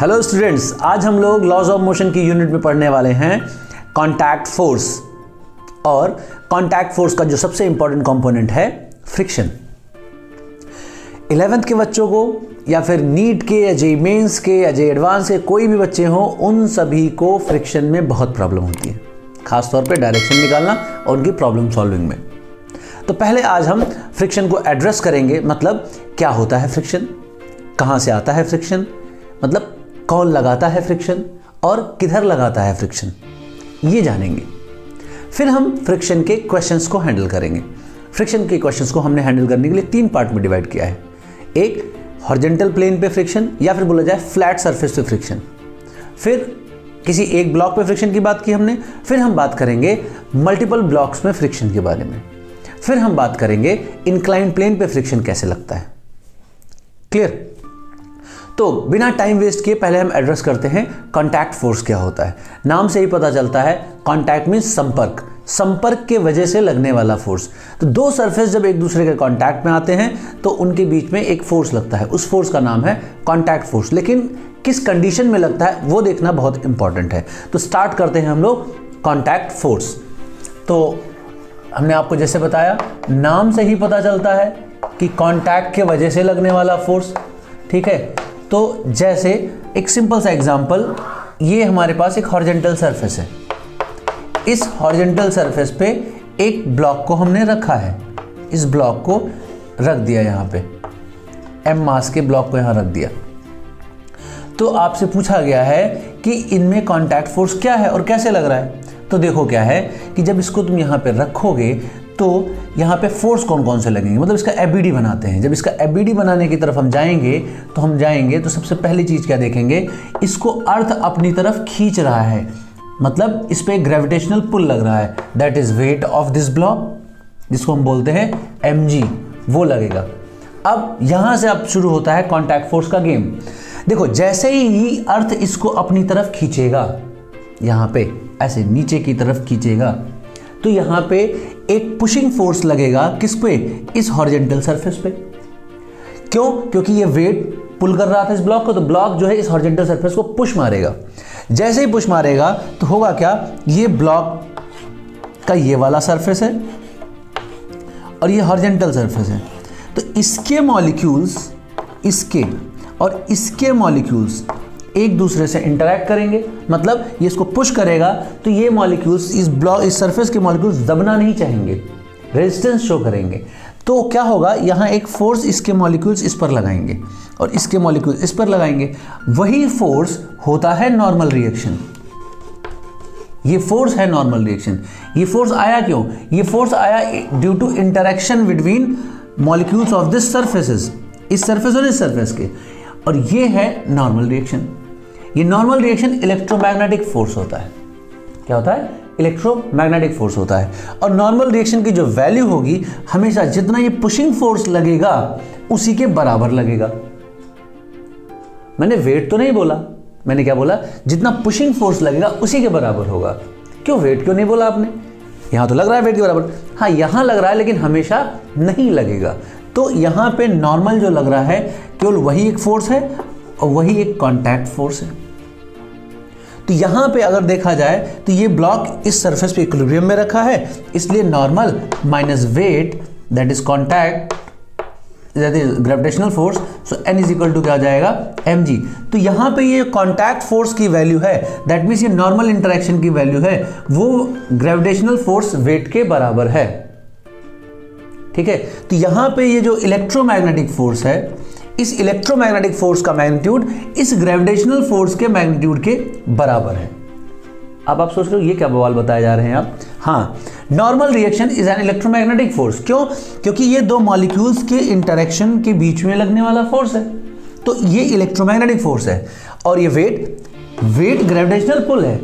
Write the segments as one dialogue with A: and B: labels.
A: Hello students आज हम लोग लॉज ऑफ़ मोशन की यूनिट में पढ़ने वाले हैं कॉन्टैक्ट फोर्स और कॉन्टैक्ट फोर्स का जो सबसे इंपॉर्टेंट कंपोनेंट है फ्रिक्शन इलेवेंथ के बच्चों को या फिर नीट के या जे मेंस के या जे एडवांस के कोई भी बच्चे हों, उन सभी को फ्रिक्शन में बहुत प्रॉब्लम होती है। खासतौर पे डायरेक्शन निकालना और उनकी प्रॉब्लम सॉल्विंग में। तो पहले आज हम फ्रिक्शन को एड्रेस करेंगे। मतलब क्या होता है फ्रिक्शन कहाँ से आता है फ्रिक्शन मतलब कौन लगाता है फ्रिक्शन और किधर लगाता है फ्रिक्शन ये जानेंगे। फिर हम फ्रिक्शन के क्वेश्चंस को हैंडल करेंगे। फ्रिक्शन के क्वेश्चंस को हमने हैंडल करने के लिए तीन पार्ट में डिवाइड किया है। एक हॉर्जेंटल प्लेन पे फ्रिक्शन या फिर बोला जाए फ्लैट सरफेस पे फ्रिक्शन फिर किसी एक ब्लॉक पे फ्रिक्शन की बात की हमने। फिर हम बात करेंगे मल्टीपल ब्लॉक्स में फ्रिक्शन के बारे में। फिर हम बात करेंगे इंक्लाइन प्लेन पे फ्रिक्शन कैसे लगता है। क्लियर तो बिना टाइम वेस्ट किए पहले हम एड्रेस करते हैं कॉन्टैक्ट फोर्स क्या होता है। नाम से ही पता चलता है कॉन्टैक्ट मीन्स संपर्क। संपर्क के वजह से लगने वाला फोर्स तो दो सरफेस जब एक दूसरे के कांटेक्ट में आते हैं तो उनके बीच में एक फोर्स लगता है। उस फोर्स का नाम है कांटेक्ट फोर्स लेकिन किस कंडीशन में लगता है, वो देखना बहुत इंपॉर्टेंट है। तो स्टार्ट करते हैं हम लोग कॉन्टैक्ट फोर्स तो हमने आपको जैसे बताया, नाम से ही पता चलता है कि कांटेक्ट के वजह से लगने वाला फोर्स ठीक है? तो जैसे एक सिंपल सा एग्जांपल ये हमारे पास एक हॉरिजेंटल सरफेस है। इस हॉरिजेंटल सरफेस पे एक ब्लॉक को हमने रखा है। इस ब्लॉक को रख दिया यहाँ पे। एम मास के ब्लॉक को यहाँ रख दिया। तो आपसे पूछा गया है कि इनमें कांटेक्ट फोर्स क्या है और कैसे लग रहा है? तो देखो क्या है कि जब इसको तुम यहाँ पे रखोगे तो यहाँ पे फोर्स कौन कौन से लगेंगे? मतलब इसका एबीडी बनाते हैं। जब इसका एबीडी बनाने की तरफ़ हम जाएँगे तो हम जाएँगे तो सबसे पहली चीज़ क्या देखेंगे? इसको अर्थ अपनी तरफ़ खींच रहा है। मतलब इस पर ग्रेविटेशनल पुल लग रहा है। That is weight of this block जिसको हम बोलते हैं एमजी वो लगेगा। अब यहाँ से अब शुरू होता है कॉन्टैक्ट फोर्स का गेम देखो, जैसे ही अर्थ इसको अपनी तरफ़ खींचेगा, यहाँ पे, ऐसे नीचे की तरफ़ खींचेगा तो यहाँ पे एक पुशिंग फोर्स लगेगा किस पे? इस हॉरिजेंटल सरफेस पे। क्यों? क्योंकि ये वेट पुल कर रहा था इस ब्लॉक को तो ब्लॉक जो है इस हॉरिजेंटल सरफेस को पुश मारेगा। जैसे ही पुश मारेगा तो होगा क्या? ये ब्लॉक का ये वाला सरफेस है और ये हॉरिजेंटल सरफेस है। तो इसके मॉलिक्यूल्स इसके और इसके मॉलिक्यूल्स एक दूसरे से इंटरेक्ट करेंगे। मतलब ये इसको पुश करेगा तो ये मॉलिक्यूल्स इस ब्लॉक इस सरफेस के मॉलिक्यूल्स दबना नहीं चाहेंगे। रेजिस्टेंस शो करेंगे। तो क्या होगा, यहाँ एक फोर्स इसके मॉलिक्यूल्स इस पर लगाएँगे और इसके मॉलिक्यूल्स इस पर लगाएँगे। वही फोर्स होता है नॉर्मल रिएक्शन ये फोर्स है नॉर्मल रिएक्शन ये फोर्स आया क्यों? ये फोर्स आया due to interaction between molecules of this surfaces इस सर्फेस और इस सर्फेस के। और ये है नॉर्मल रिएक्शन ये नॉर्मल रिएक्शन इलेक्ट्रोमैग्नेटिक फोर्स होता है। क्या होता है? इलेक्ट्रोमैग्नेटिक फोर्स होता है। और नॉर्मल रिएक्शन की जो वैल्यू होगी, हमेशा जितना ये पुशिंग फोर्स लगेगा, उसी के बराबर लगेगा। मैंने वेट तो नहीं बोला। मैंने क्या बोला? जितना पुशिंग फोर्स लगेगा, उसी के बराबर होगा। क्यों? वेट क्यों नहीं बोला आपने? यहाँ तो लग रहा है वेट के बराबर। हाँ यहाँ लग रहा है, लेकिन हमेशा नहीं लगेगा। तो यहाँ पे नॉर्मल जो लग रहा है, केवल वही एक फोर्स है और वही एक कॉन्टैक्ट फोर्स है। तो यहाँ पे अगर देखा जाए तो ये ब्लॉक इस सरफेस पे इक्विलिब्रियम में रखा है। इसलिए normal minus weight that is contact that is gravitational force so N is equal to क्या हो जाएगा? एम जी तो यहाँ पे ये कॉन्टैक्ट फोर्स की वैल्यू है। दैट मीन्स ये नॉर्मल इंटरेक्शन की वैल्यू है। वो ग्रेविटेशनल फोर्स वेट के बराबर है। ठीक है? तो यहाँ पे ये जो इलेक्ट्रोमैग्नेटिक फोर्स है इस इलेक्ट्रोमैग्नेटिक फोर्स का मैग्नीट्यूड इस ग्रेविटेशनल फोर्स के मैग्नीट्यूड के बराबर है। अब आप सोच रहे हो, ये क्या बवाल बताए जा रहे हैं आप? हाँ normal reaction is N electromagnetic force क्यों? क्योंकि ये दो मॉलिक्यूल्स के इंटरेक्शन के बीच में लगने वाला फोर्स है। तो ये इलेक्ट्रोमैग्नेटिक फोर्स है। और ये वेट वेट ग्रेविटेशनल पुल है।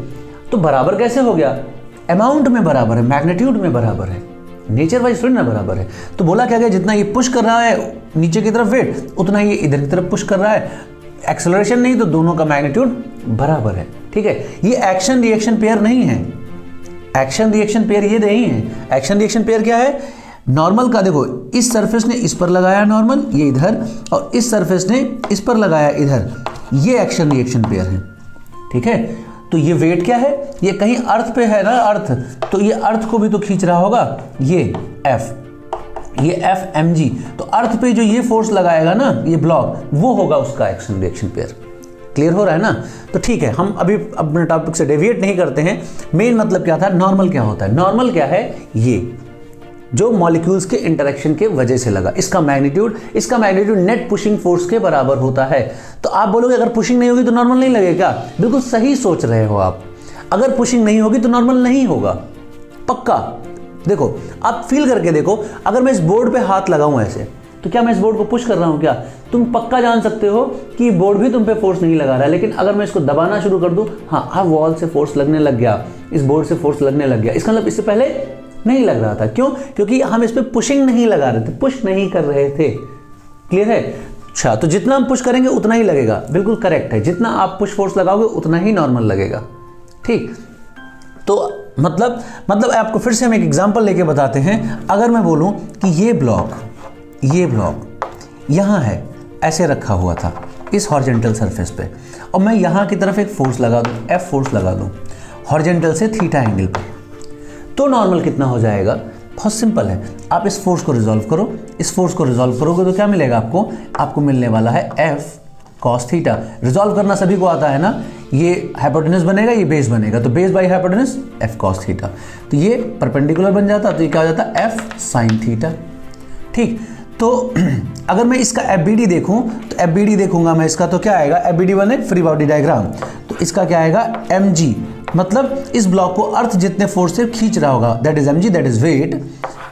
A: तो बराबर कैसे हो गया? अमाउंट में बराबर है मैग्नीट्यूड में बराबर है। नेचर वाइज थोड़ी ना बराबर है। तो बोला क्या गया, जितना ये पुश कर रहा है, नीचे की तरफ़ वेट उतना ये इधर की तरफ़ पुश कर रहा है। एक्सेलरेशन नहीं तो दोनों का मैग्नीट्यूड बराबर है। ठीक है? ये एक्शन रिएक्शन पेयर नहीं है। एक्शन रिएक्शन पेयर ये नहीं है। एक्शन रिएक्शन पेयर क्या है? नॉर्मल का देखो, इस सरफेस ने इस पर लगाया नॉर्मल ये इधर, और इस सरफेस ने इस पर लगाया इधर। ये एक्शन रिएक्शन पेयर है। ठीक है? तो ये वेट क्या है? ये कहीं अर्थ पे है ना अर्थ? तो ये अर्थ को भी तो खींच रहा होगा। ये एफ़ ये एफ़ एम जी तो अर्थ पे जो ये फोर्स लगाएगा ना, ये ब्लॉक वो होगा उसका एक्शन रिएक्शन पेयर क्लियर हो रहा है ना? तो ठीक है, हम अभी अपने टॉपिक से डेविएट नहीं करते हैं। मेन मतलब क्या था? नॉर्मल क्या होता है? नॉर्मल क्या है? ये। जो मॉलिक्यूल्स के इंटरेक्शन के वजह से लगा। इसका मैग्नीट्यूड इसका मैग्नीट्यूड नेट पुशिंग फोर्स के बराबर होता है। तो आप बोलोगे, अगर पुशिंग नहीं होगी तो नॉर्मल नहीं लगेगा बिल्कुल सही सोच रहे हो आप। अगर पुशिंग नहीं होगी तो नॉर्मल नहीं होगा। पक्का? देखो, आप फील करके देखो, अगर मैं इस बोर्ड पे हाथ लगाऊँ ऐसे तो क्या मैं इस बोर्ड को पुश कर रहा हूँ क्या? तुम पक्का जान सकते हो कि बोर्ड भी तुम पे फोर्स नहीं लगा रहा है, लेकिन अगर मैं इसको दबाना शुरू कर दूँ हाँ अब वॉल से फोर्स लगने लग गया। इस बोर्ड से फोर्स लगने लग गया। इसका मतलब इससे पहले नहीं लग रहा था। क्यों? क्योंकि हम इस पर पुशिंग नहीं लगा रहे थे। पुश नहीं कर रहे थे। क्लियर है? अच्छा तो जितना हम पुश करेंगे, उतना ही लगेगा। बिल्कुल करेक्ट है। जितना आप पुश फोर्स लगाओगे, उतना ही नॉर्मल लगेगा। ठीक? तो मतलब मतलब आपको फिर से हम एक एग्ज़ाम्पल लेके बताते हैं। अगर मैं बोलूँ कि ये ब्लॉक ये ब्लॉक यहाँ है, ऐसे रखा हुआ था, इस हॉर्जेंटल सरफेस पे। और मैं यहाँ की तरफ़ एक फोर्स लगा दूँ एफ़ फोर्स लगा दूँ हॉर्जेंटल से थीटा एंगल पर तो नॉर्मल कितना हो जाएगा? बहुत सिंपल है। आप इस फोर्स को रिजॉल्व करो। इस फोर्स को रिजॉल्व करोगे तो क्या मिलेगा आपको? आपको मिलने वाला है एफ़ कॉस थीटा रिजॉल्व करना सभी को आता है ना? ये हाइपोटेनस बनेगा, ये बेस बनेगा। तो base by hypotenuse F cos theta तो ये परपेंडिकुलर बन जाता तो ये क्या हो जाता? एफ़ साइन थीटा ठीक? तो अगर मैं इसका एफ़ बी डी देखूँ तो एफ़ बी डी देखूँगा मैं इसका तो क्या आएगा? एफ़ बी डी बने फ्री बॉडी डायग्राम तो इसका क्या आएगा? एम जी मतलब इस ब्लॉक को अर्थ जितने फोर्स से खींच रहा होगा that is M G that is weight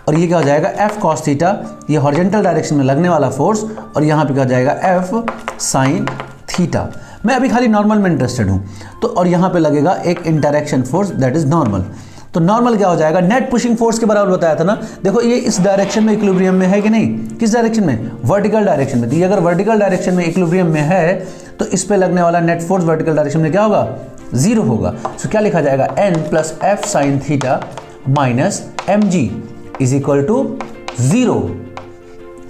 A: और ये क्या हो जाएगा एफ़ कॉस थीटा ये हॉरिजेंटल डायरेक्शन में लगने वाला फोर्स और यहाँ पे क्या हो जाएगा एफ़ साइन थीटा मैं अभी खाली नॉर्मल में इंटरेस्टेड हूँ तो और यहाँ पे लगेगा एक interaction force that is normal तो नॉर्मल क्या हो जाएगा नेट पुशिंग फोर्स के बराबर बताया था ना? देखो ये इस डायरेक्शन में इक्विलिब्रियम में है कि नहीं? किस डायरेक्शन में? वर्टिकल डायरेक्शन में। तो ये अगर वर्टिकल डायरेक्शन में इक्विलिब्रियम में है तो इस पे लगने वाला नेट फोर्स वर्टिकल डायरेक्शन में क्या होगा? ज़ीरो होगा। सो क्या लिखा जाएगा? N plus F sine theta minus M G is equal to zero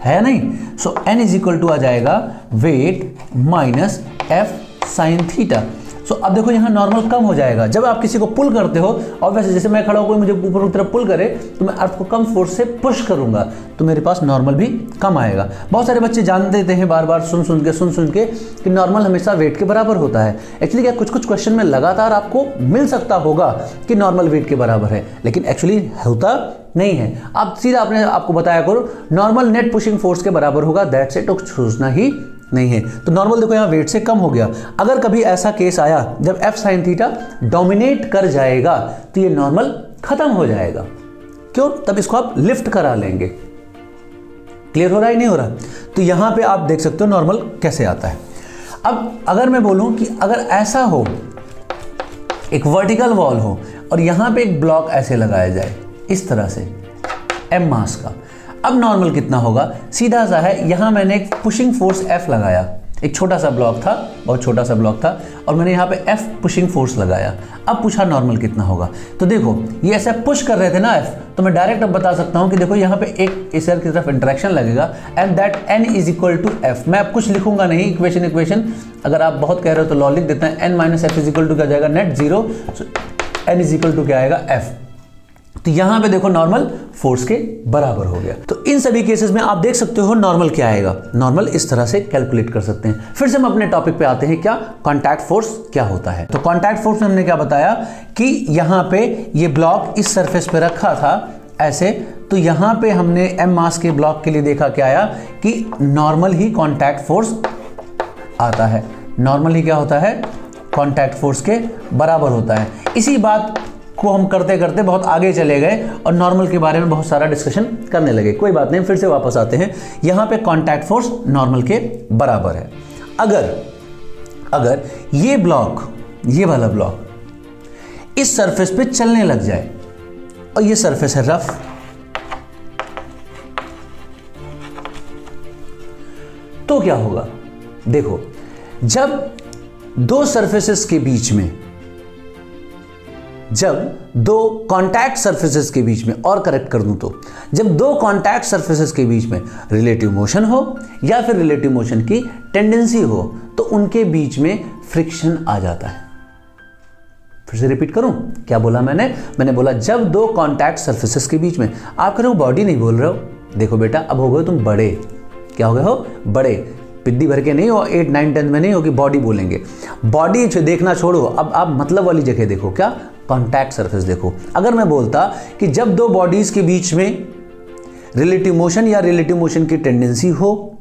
A: है नहीं? So N is equal to आ जाएगा weight minus F sine theta so अब देखो यहाँ नॉर्मल कम हो जाएगा। जब आप किसी को पुल करते हो और वैसे जैसे मैं खड़ा हूँ, कोई मुझे ऊपर की तरफ़ पुल करे तो मैं अर्थ को कम फोर्स से पुश करूँगा तो मेरे पास नॉर्मल भी कम आएगा। बहुत सारे बच्चे जान देते हैं बार बार सुन सुन के सुन सुन के कि नॉर्मल हमेशा वेट के बराबर होता है। एक्चुअली क्या कुछ कुछ क्वेश्चन में लगातार आपको मिल सकता होगा कि नॉर्मल वेट के बराबर है, लेकिन एक्चुअली होता नहीं है। आप सीधा आपने आपको बताया करो नॉर्मल नेट पुशिंग फोर्स के बराबर होगा दैट से तो सोचना ही नहीं है। तो नॉर्मल देखो यहाँ वेट से कम हो गया। अगर कभी ऐसा केस आया, जब एफ़ साइन थीटा डोमिनेट कर जाएगा तो ये नॉर्मल खत्म हो जाएगा। क्यों? तब इसको आप लिफ्ट करा लेंगे। क्लियर हो रहा है नहीं हो रहा? तो यहाँ पे आप देख सकते हो नॉर्मल कैसे आता है। अब अगर मैं बोलूँ कि अगर ऐसा हो, एक वर्टिकल वॉल हो, और यहाँ पे एक ब्लॉक ऐसे लगाया जाए, इस तरह से एम मास का। अब नॉर्मल कितना होगा? सीधा सा है, यहाँ मैंने एक पुशिंग फोर्स एफ़ लगाया। एक छोटा सा ब्लॉक था, बहुत छोटा सा ब्लॉक था, और मैंने यहाँ पे एफ़ पुशिंग फोर्स लगाया। अब पूछा नॉर्मल कितना होगा? तो देखो, ये ऐसे पुश कर रहे थे ना एफ़ तो मैं डायरेक्ट अब बता सकता हूँ कि देखो यहाँ पे एक इस की तरफ़ इंट्रैक्शन लगेगा and that N is equal to F मैं अब कुछ लिखूँगा नहीं इक्वेशन इक्वेशन अगर आप बहुत कह रहे हो तो लॉ लिख देते हैं N minus F is equal to क्या जाएगा? Net zero N is equal to क्या आएगा? एफ़ तो यहाँ पे देखो नॉर्मल फोर्स के बराबर हो गया। तो इन सभी केसेस में आप देख सकते हो नॉर्मल क्या आएगा। नॉर्मल इस तरह से कैलकुलेट कर सकते हैं। फिर से हम अपने टॉपिक पे आते हैं, क्या? कॉन्टैक्ट फोर्स क्या होता है? तो कॉन्टैक्ट फोर्स हमने क्या बताया कि यहाँ पे ये ब्लॉक इस सरफेस पे रखा था ऐसे। तो यहाँ पे हमने एम मास के ब्लॉक के लिए देखा क्या आया कि नॉर्मल ही कॉन्टैक्ट फोर्स आता है। नॉर्मल ही क्या होता है? कॉन्टैक्ट फोर्स के बराबर होता है। इसी बात को हम करते करते बहुत आगे चले गए और नॉर्मल के बारे में बहुत सारा डिस्कशन करने लगे। कोई बात नहीं फिर से वापस आते हैं। यहाँ पे कॉन्टैक्ट फोर्स नॉर्मल के बराबर है। अगर अगर ये ब्लॉक ये वाला ब्लॉक इस सरफेस पे चलने लग जाए और ये सरफेस है रफ तो क्या होगा? देखो, जब दो सरफेसेस के बीच में जब दो कॉन्टैक्ट सरफेसेस के बीच में और करेक्ट कर दूँ तो जब दो कॉन्टैक्ट सरफेसेस के बीच में रिलेटिव मोशन हो या फिर रिलेटिव मोशन की टेंडेंसी हो तो उनके बीच में फ्रिक्शन आ जाता है। फिर से रिपीट करूँ, क्या बोला मैंने? मैंने बोला, जब दो कॉन्टैक्ट सरफेसेस के बीच में, आप कह रहे हो बॉडी नहीं बोल रहे हो? देखो बेटा, अब हो गए तुम बड़े। क्या हो गए हो? बड़े। पिद्दी भर के नहीं हो एट नाइन टेंथ में नहीं हो कि बॉडी बोलेंगे। बॉडी देखना छोड़ो। अब आप मतलब वाली जगह देखो, क्या? कॉन्टैक्ट सरफेस देखो। अगर मैं बोलता कि जब दो बॉडीज के बीच में रिलेटिव मोशन या रिलेटिव मोशन की टेंडेंसी हो,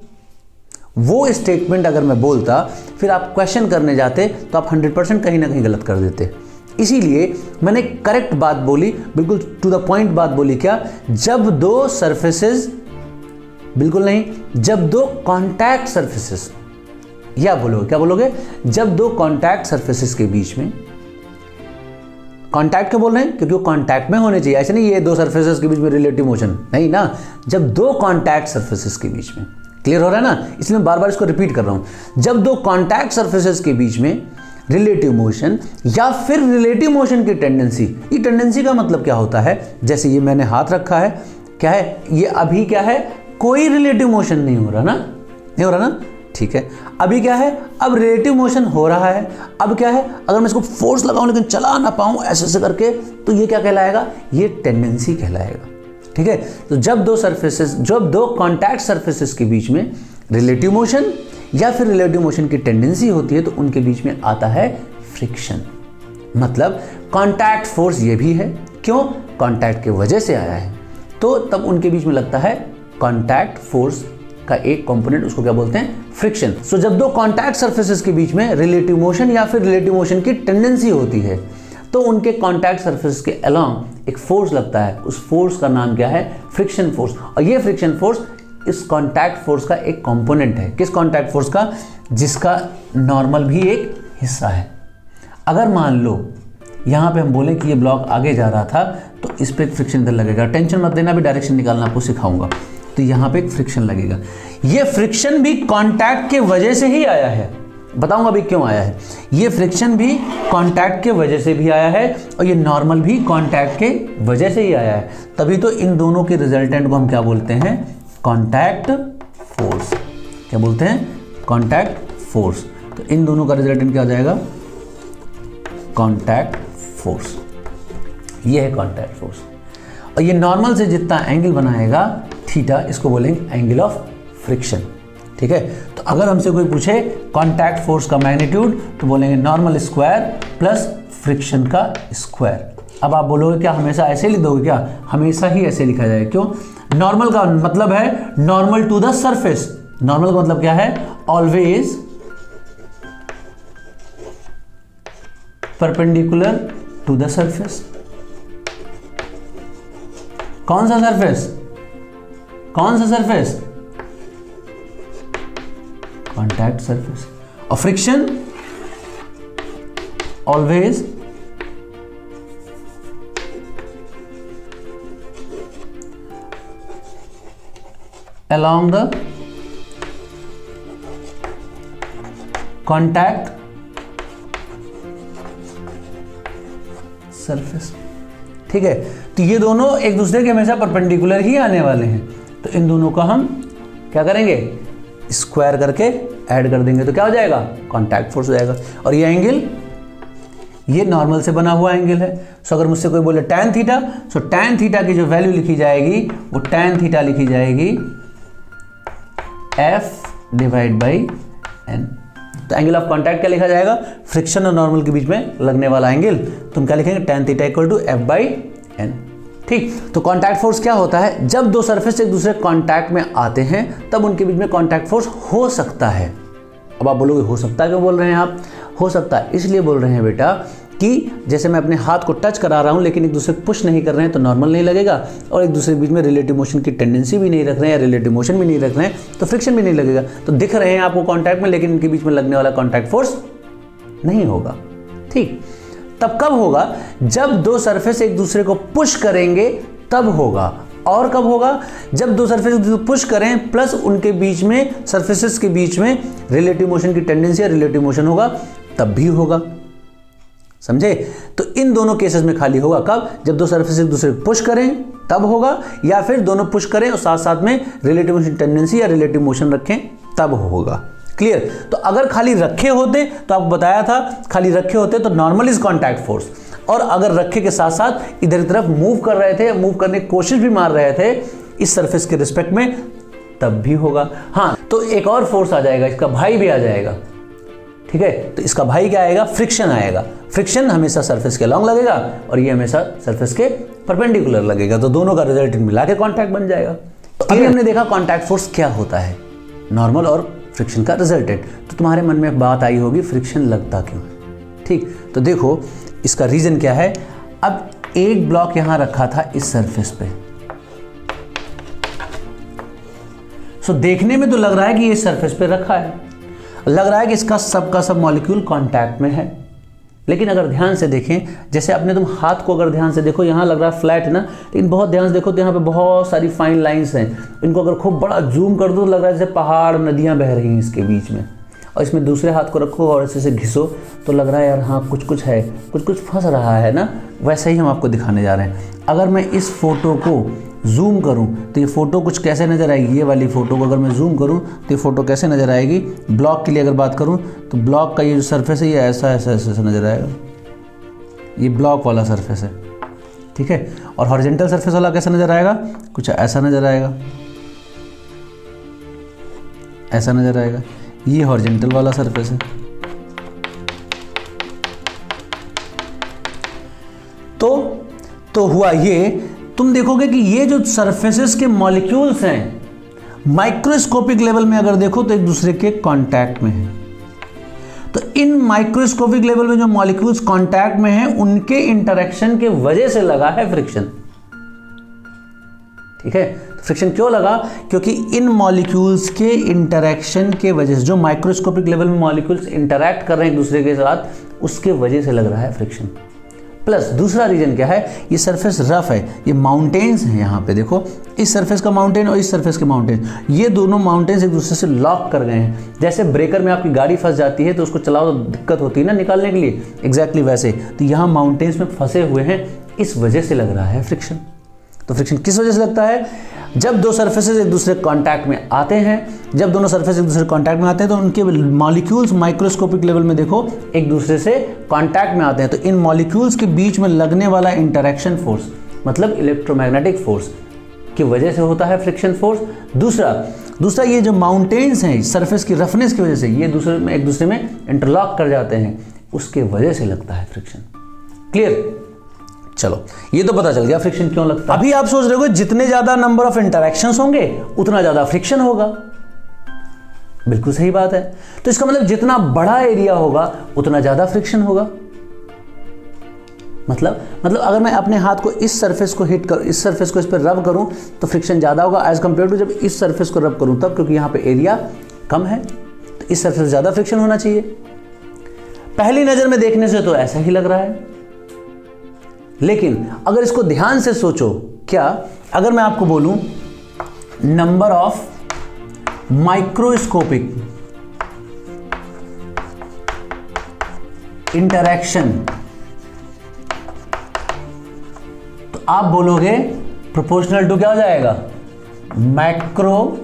A: वो स्टेटमेंट अगर मैं बोलता, फिर आप क्वेश्चन करने जाते तो आप 100 परसेंट कहीं ना कहीं गलत कर देते। इसीलिए मैंने करेक्ट बात बोली, बिल्कुल टू द पॉइंट बात बोली क्या? जब दो सरफेसेस बिल्कुल नहीं, जब दो कॉन्टैक्ट सरफेसेस या बोलोगे, क्या बोलोगे? जब दो कॉन्टैक्ट सरफेसेस के बीच में कॉन्टैक्ट क्यों बोल रहे हैं? क्योंकि वो कॉन्टैक्ट में होने चाहिए। ऐसे नहीं, ये दो सरफेसेस के बीच में रिलेटिव मोशन नहीं ना? जब दो कॉन्टैक्ट सरफेसेस के बीच में क्लियर हो रहा है ना? इसलिए बार बार इसको रिपीट कर रहा हूँ। जब दो कॉन्टैक्ट सरफेसेस के बीच में रिलेटिव मोशन या फिर रिलेटिव मोशन की टेंडेंसी ये टेंडेंसी का मतलब क्या होता है? जैसे ये मैंने हाथ रखा है, क्या है? ये अभी क्या है? कोई रिलेटिव मोशन नहीं हो रहा ना? नहीं हो रहा ना? ठीक है? अभी क्या है? अब रिलेटिव मोशन हो रहा है। अब क्या है? अगर मैं इसको फोर्स लगाऊँ लेकिन चला ना पाऊँ, ऐसे ऐसे करके तो ये क्या कहलाएगा? ये टेंडेंसी कहलाएगा। ठीक है? तो जब दो सरफेसेस जब दो कॉन्टैक्ट सरफेसेस के बीच में रिलेटिव मोशन या फिर रिलेटिव मोशन की टेंडेंसी होती है तो उनके बीच में आता है फ्रिक्शन मतलब कॉन्टैक्ट फोर्स ये भी है। क्यों? कॉन्टैक्ट की वजह से आया है। तो तब उनके बीच में लगता है कॉन्टैक्ट फोर्स का एक कंपोनेंट उसको क्या बोलते हैं? फ्रिक्शन सो so, जब दो कॉन्टैक्ट सरफेसेस के बीच में रिलेटिव मोशन या फिर रिलेटिव मोशन की टेंडेंसी होती है तो उनके कॉन्टैक्ट सरफेस के अलोंग एक फोर्स लगता है। उस फोर्स का नाम क्या है? फ्रिक्शन फोर्स और ये फ्रिक्शन फोर्स इस कॉन्टैक्ट फोर्स का एक कंपोनेंट है। किस कॉन्टैक्ट फोर्स का? जिसका नॉर्मल भी एक हिस्सा है। अगर मान लो यहाँ पे हम बोले कि ये ब्लॉक आगे जा रहा था तो इस पर फ्रिक्शन इधर लगेगा। टेंशन मत देना भी डायरेक्शन निकालना आपको सिखाऊँगा। तो यहाँ पे एक फ्रिक्शन लगेगा। ये फ्रिक्शन भी कॉन्टैक्ट के वजह से ही आया है। बताऊँगा अभी क्यों आया है। ये फ्रिक्शन भी कांटेक्ट के वजह से भी आया है और ये नॉर्मल भी कांटेक्ट के वजह से ही आया है। तभी तो इन दोनों के रिजल्टेंट को हम क्या बोलते हैं? कांटेक्ट फोर्स क्या बोलते हैं? कांटेक्ट फोर्स तो इन दोनों का रिजल्टेंट क्या आ जाएगा? कांटेक्ट फोर्स ये है कांटेक्ट फोर्स और ये नॉर्मल से जितना एंगल बनाएगा थीटा, इसको बोलेंगे एंगल ऑफ़ फ्रिक्शन ठीक है? तो अगर हमसे कोई पूछे कॉन्टैक्ट फोर्स का मैग्नीट्यूड तो बोलेंगे नॉर्मल स्क्वायर प्लस फ्रिक्शन का स्क्वायर अब आप बोलोगे, क्या हमेशा ऐसे लिख दोगे क्या? हमेशा ही ऐसे लिखा जाए। क्यों? नॉर्मल का मतलब है normal to the surface normal का मतलब क्या है? Always perpendicular to the surface कौन सा सरफेस कौन सा सरफेस कॉन्टैक्ट सरफेस और friction always along the contact surface ठीक है? तो ये दोनों एक दूसरे के हमेशा परपेंडिकुलर ही आने वाले हैं। तो इन दोनों का हम क्या करेंगे? स्क्वायर करके ऐड कर देंगे। तो क्या हो जाएगा? कॉन्टैक्ट फोर्स हो जाएगा। और ये एंगल ये नॉर्मल से बना हुआ एंगल है। सो अगर मुझसे कोई बोले tan theta so tan theta की जो वैल्यू लिखी जाएगी, वो टैन थीटा लिखी जाएगी एफ़ डिवाइड बाई एन तो एंगल ऑफ़ कॉन्टैक्ट क्या लिखा जाएगा? फ्रिक्शन और नॉर्मल के बीच में लगने वाला एंगल तुम क्या लिखेंगे? Tan theta equal to F by N ठीक तो कॉन्टैक्ट फोर्स क्या होता है? जब दो सरफेस एक दूसरे कॉन्टैक्ट में आते हैं, तब उनके बीच में कॉन्टैक्ट फोर्स हो सकता है। अब आप बोलोगे, हो सकता है, क्यों बोल रहे हैं आप? हो सकता है। इसलिए बोल रहे हैं बेटा कि जैसे मैं अपने हाथ को टच करा रहा हूँ, लेकिन एक दूसरे पुश नहीं कर रहे हैं तो नॉर्मल नहीं लगेगा। और एक दूसरे के बीच में रिलेटिव मोशन की टेंडेंसी भी नहीं रख रहे हैं, या रिलेटिव मोशन भी नहीं रख रहे हैं तो फ्रिक्शन भी नहीं लगेगा। तो दिख रहे हैं आपको कॉन्टैक्ट में, लेकिन इनके बीच में लगने वाला कॉन्टैक्ट फोर्स नहीं होगा। ठीक तब कब होगा? जब दो सरफेस एक दूसरे को पुश करेंगे, तब होगा। और कब होगा? जब दो सरफेस पुश करें प्लस उनके बीच में सरफेसेस के बीच में रिलेटिव मोशन की टेंडेंसी या रिलेटिव मोशन होगा, तब भी होगा। समझे? तो इन दोनों केसेस में खाली होगा कब? जब दो सरफेस एक दूसरे को पुश करें, तब होगा। या फिर दोनों पुश करें और साथ साथ में रिलेटिव मोशन टेंडेंसी या रिलेटिव मोशन रखें, तब होगा। क्लियर तो अगर खाली रखे होते तो आपको बताया था खाली रखे होते तो नॉर्मल इज़ कॉन्टैक्ट फोर्स और अगर रखे के साथ साथ इधर की तरफ़ मूव कर रहे थे मूव करने की कोशिश भी मार रहे थे इस सरफेस के रिस्पेक्ट में तब भी होगा। हाँ तो एक और फोर्स आ जाएगा इसका भाई भी आ जाएगा। ठीक है? तो इसका भाई क्या आएगा? फ्रिक्शन आएगा। फ्रिक्शन हमेशा सरफेस के लॉन्ग लगेगा और ये हमेशा सरफेस के परपेंडिकुलर लगेगा। तो दोनों का रिज़ल्ट मिला के कॉन्टैक्ट बन जाएगा। तो अभी हमने देखा कॉन्टैक्ट फोर्स क्या होता है? नॉर्मल और फ्रिक्शन का रिजल्टेंट तो तुम्हारे मन में बात आई होगी फ्रिक्शन लगता क्यों? ठीक तो देखो, इसका रीजन क्या है? अब एक ब्लॉक यहाँ रखा था इस सरफेस पे। सो देखने में तो लग रहा है कि ये सरफेस पे रखा है। लग रहा है कि इसका सब सब मॉलिक्यूल कांटेक्ट में है। लेकिन अगर ध्यान से देखें, जैसे अपने तुम हाथ को अगर ध्यान से देखो, यहाँ लग रहा है फ्लैट है ना, लेकिन बहुत ध्यान से देखो तो यहाँ पे बहुत सारी फाइन लाइंस हैं। इनको अगर खूब बड़ा जूम कर दो तो लग रहा है जैसे पहाड़ नदियाँ बह रही हैं इसके बीच में। और इसमें दूसरे हाथ को रखो और ऐसे से घिसो तो लग रहा है यार हाँ कुछ कुछ है कुछ कुछ फंस रहा है ना? वैसे ही हम आपको दिखाने जा रहे हैं। अगर मैं इस फ़ोटो को जूम करूँ तो ये फ़ोटो कुछ कैसे नज़र आएगी? ये वाली फ़ोटो को अगर मैं जूम करूँ तो ये फ़ोटो कैसे नज़र आएगी? ब्लॉक के लिए अगर बात करूँ तो ब्लॉक का ये जो सरफेस है, ये ऐसा ऐसा ऐसा ऐसा नज़र आएगा। ये ब्लॉक वाला सरफेस है, ठीक है? और हॉरिजेंटल सरफेस वाला कैसा नज़र आएगा? कुछ ऐसा नज़र आएगा। ऐसा नज़र आएगा। ये हॉरिजेंटल वाला सरफेस है। तो तो हुआ ये, तुम देखोगे कि ये जो सरफेसेस के मॉलिक्यूल्स हैं माइक्रोस्कोपिक लेवल में अगर देखो तो एक दूसरे के कांटेक्ट में है। तो इन माइक्रोस्कोपिक लेवल में जो मॉलिक्यूल्स कांटेक्ट में हैं, उनके इंटरेक्शन के वजह से लगा है फ्रिक्शन ठीक है? फ्रिक्शन क्यों लगा? क्योंकि इन मॉलिक्यूल्स के इंटरेक्शन के वजह से, जो माइक्रोस्कोपिक लेवल में मॉलिक्यूल्स इंटरैक्ट कर रहे हैं एक दूसरे के साथ, उसके वजह से लग रहा है फ्रिक्शन प्लस दूसरा रीजन क्या है? ये सरफेस रफ है. ये माउंटेन्स हैं यहाँ पे, देखो. इस सरफेस का माउंटेन और इस सरफेस के माउंटेन ये दोनों माउंटेन्स एक दूसरे से लॉक कर गए हैं. जैसे ब्रेकर में आपकी गाड़ी फंस जाती है तो उसको चलाओ तो दिक्कत होती है ना निकालने के लिए. एग्जैक्टली exactly वैसे. तो यहाँ माउंटेन्स में फंसे हुए हैं, इस वजह से लग रहा है फ्रिक्शन तो फ्रिक्शन किस वजह से लगता है? जब दो सरफेसेस एक दूसरे कांटेक्ट में आते हैं, जब दोनों सर्फेस एक दूसरे कांटेक्ट में आते हैं तो उनके मॉलिक्यूल्स माइक्रोस्कोपिक लेवल में देखो, एक दूसरे से कांटेक्ट में आते हैं। तो इन मॉलिक्यूल्स के बीच में लगने वाला इंटरेक्शन फोर्स मतलब इलेक्ट्रोमैग्नेटिक फोर्स की वजह से होता है फ्रिक्शन फोर्स दूसरा दूसरा ये जो माउंटेन्स हैं सरफेस की रफनेस की वजह से, ये दूसरे में, एक दूसरे में इंटरलॉक कर जाते हैं। उसके वजह से लगता है फ्रिक्शन क्लियर चलो, ये तो पता चल गया फ्रिक्शन क्यों लगता है। अभी आप सोच रहे हो जितने ज़्यादा नंबर ऑफ़ इंटरेक्शन होंगे, उतना ज़्यादा फ्रिक्शन होगा। बिल्कुल सही बात है। तो इसका मतलब जितना बड़ा एरिया होगा, उतना ज़्यादा फ्रिक्शन होगा। मतलब मतलब अगर मैं अपने हाथ को इस सरफेस को हिट कर, इस सरफेस को इस पर रब करूँ तो फ्रिक्शन ज़्यादा होगा एज कंपेयर टू जब इस सरफेस को रब करूँ तब, क्योंकि यहाँ पे एरिया कम है। तो इस सरफेस ज़्यादा फ्रिक्शन होना चाहिए। पहली नज़र में देखने से तो ऐसा ही लग रहा है। लेकिन अगर इसको ध्यान से सोचो, क्या अगर मैं आपको बोलूँ नंबर ऑफ़ माइक्रोस्कोपिक इंटरैक्शन तो आप बोलोगे प्रोपोर्शनल टू क्या हो जाएगा? माइक्रोस्कोपिक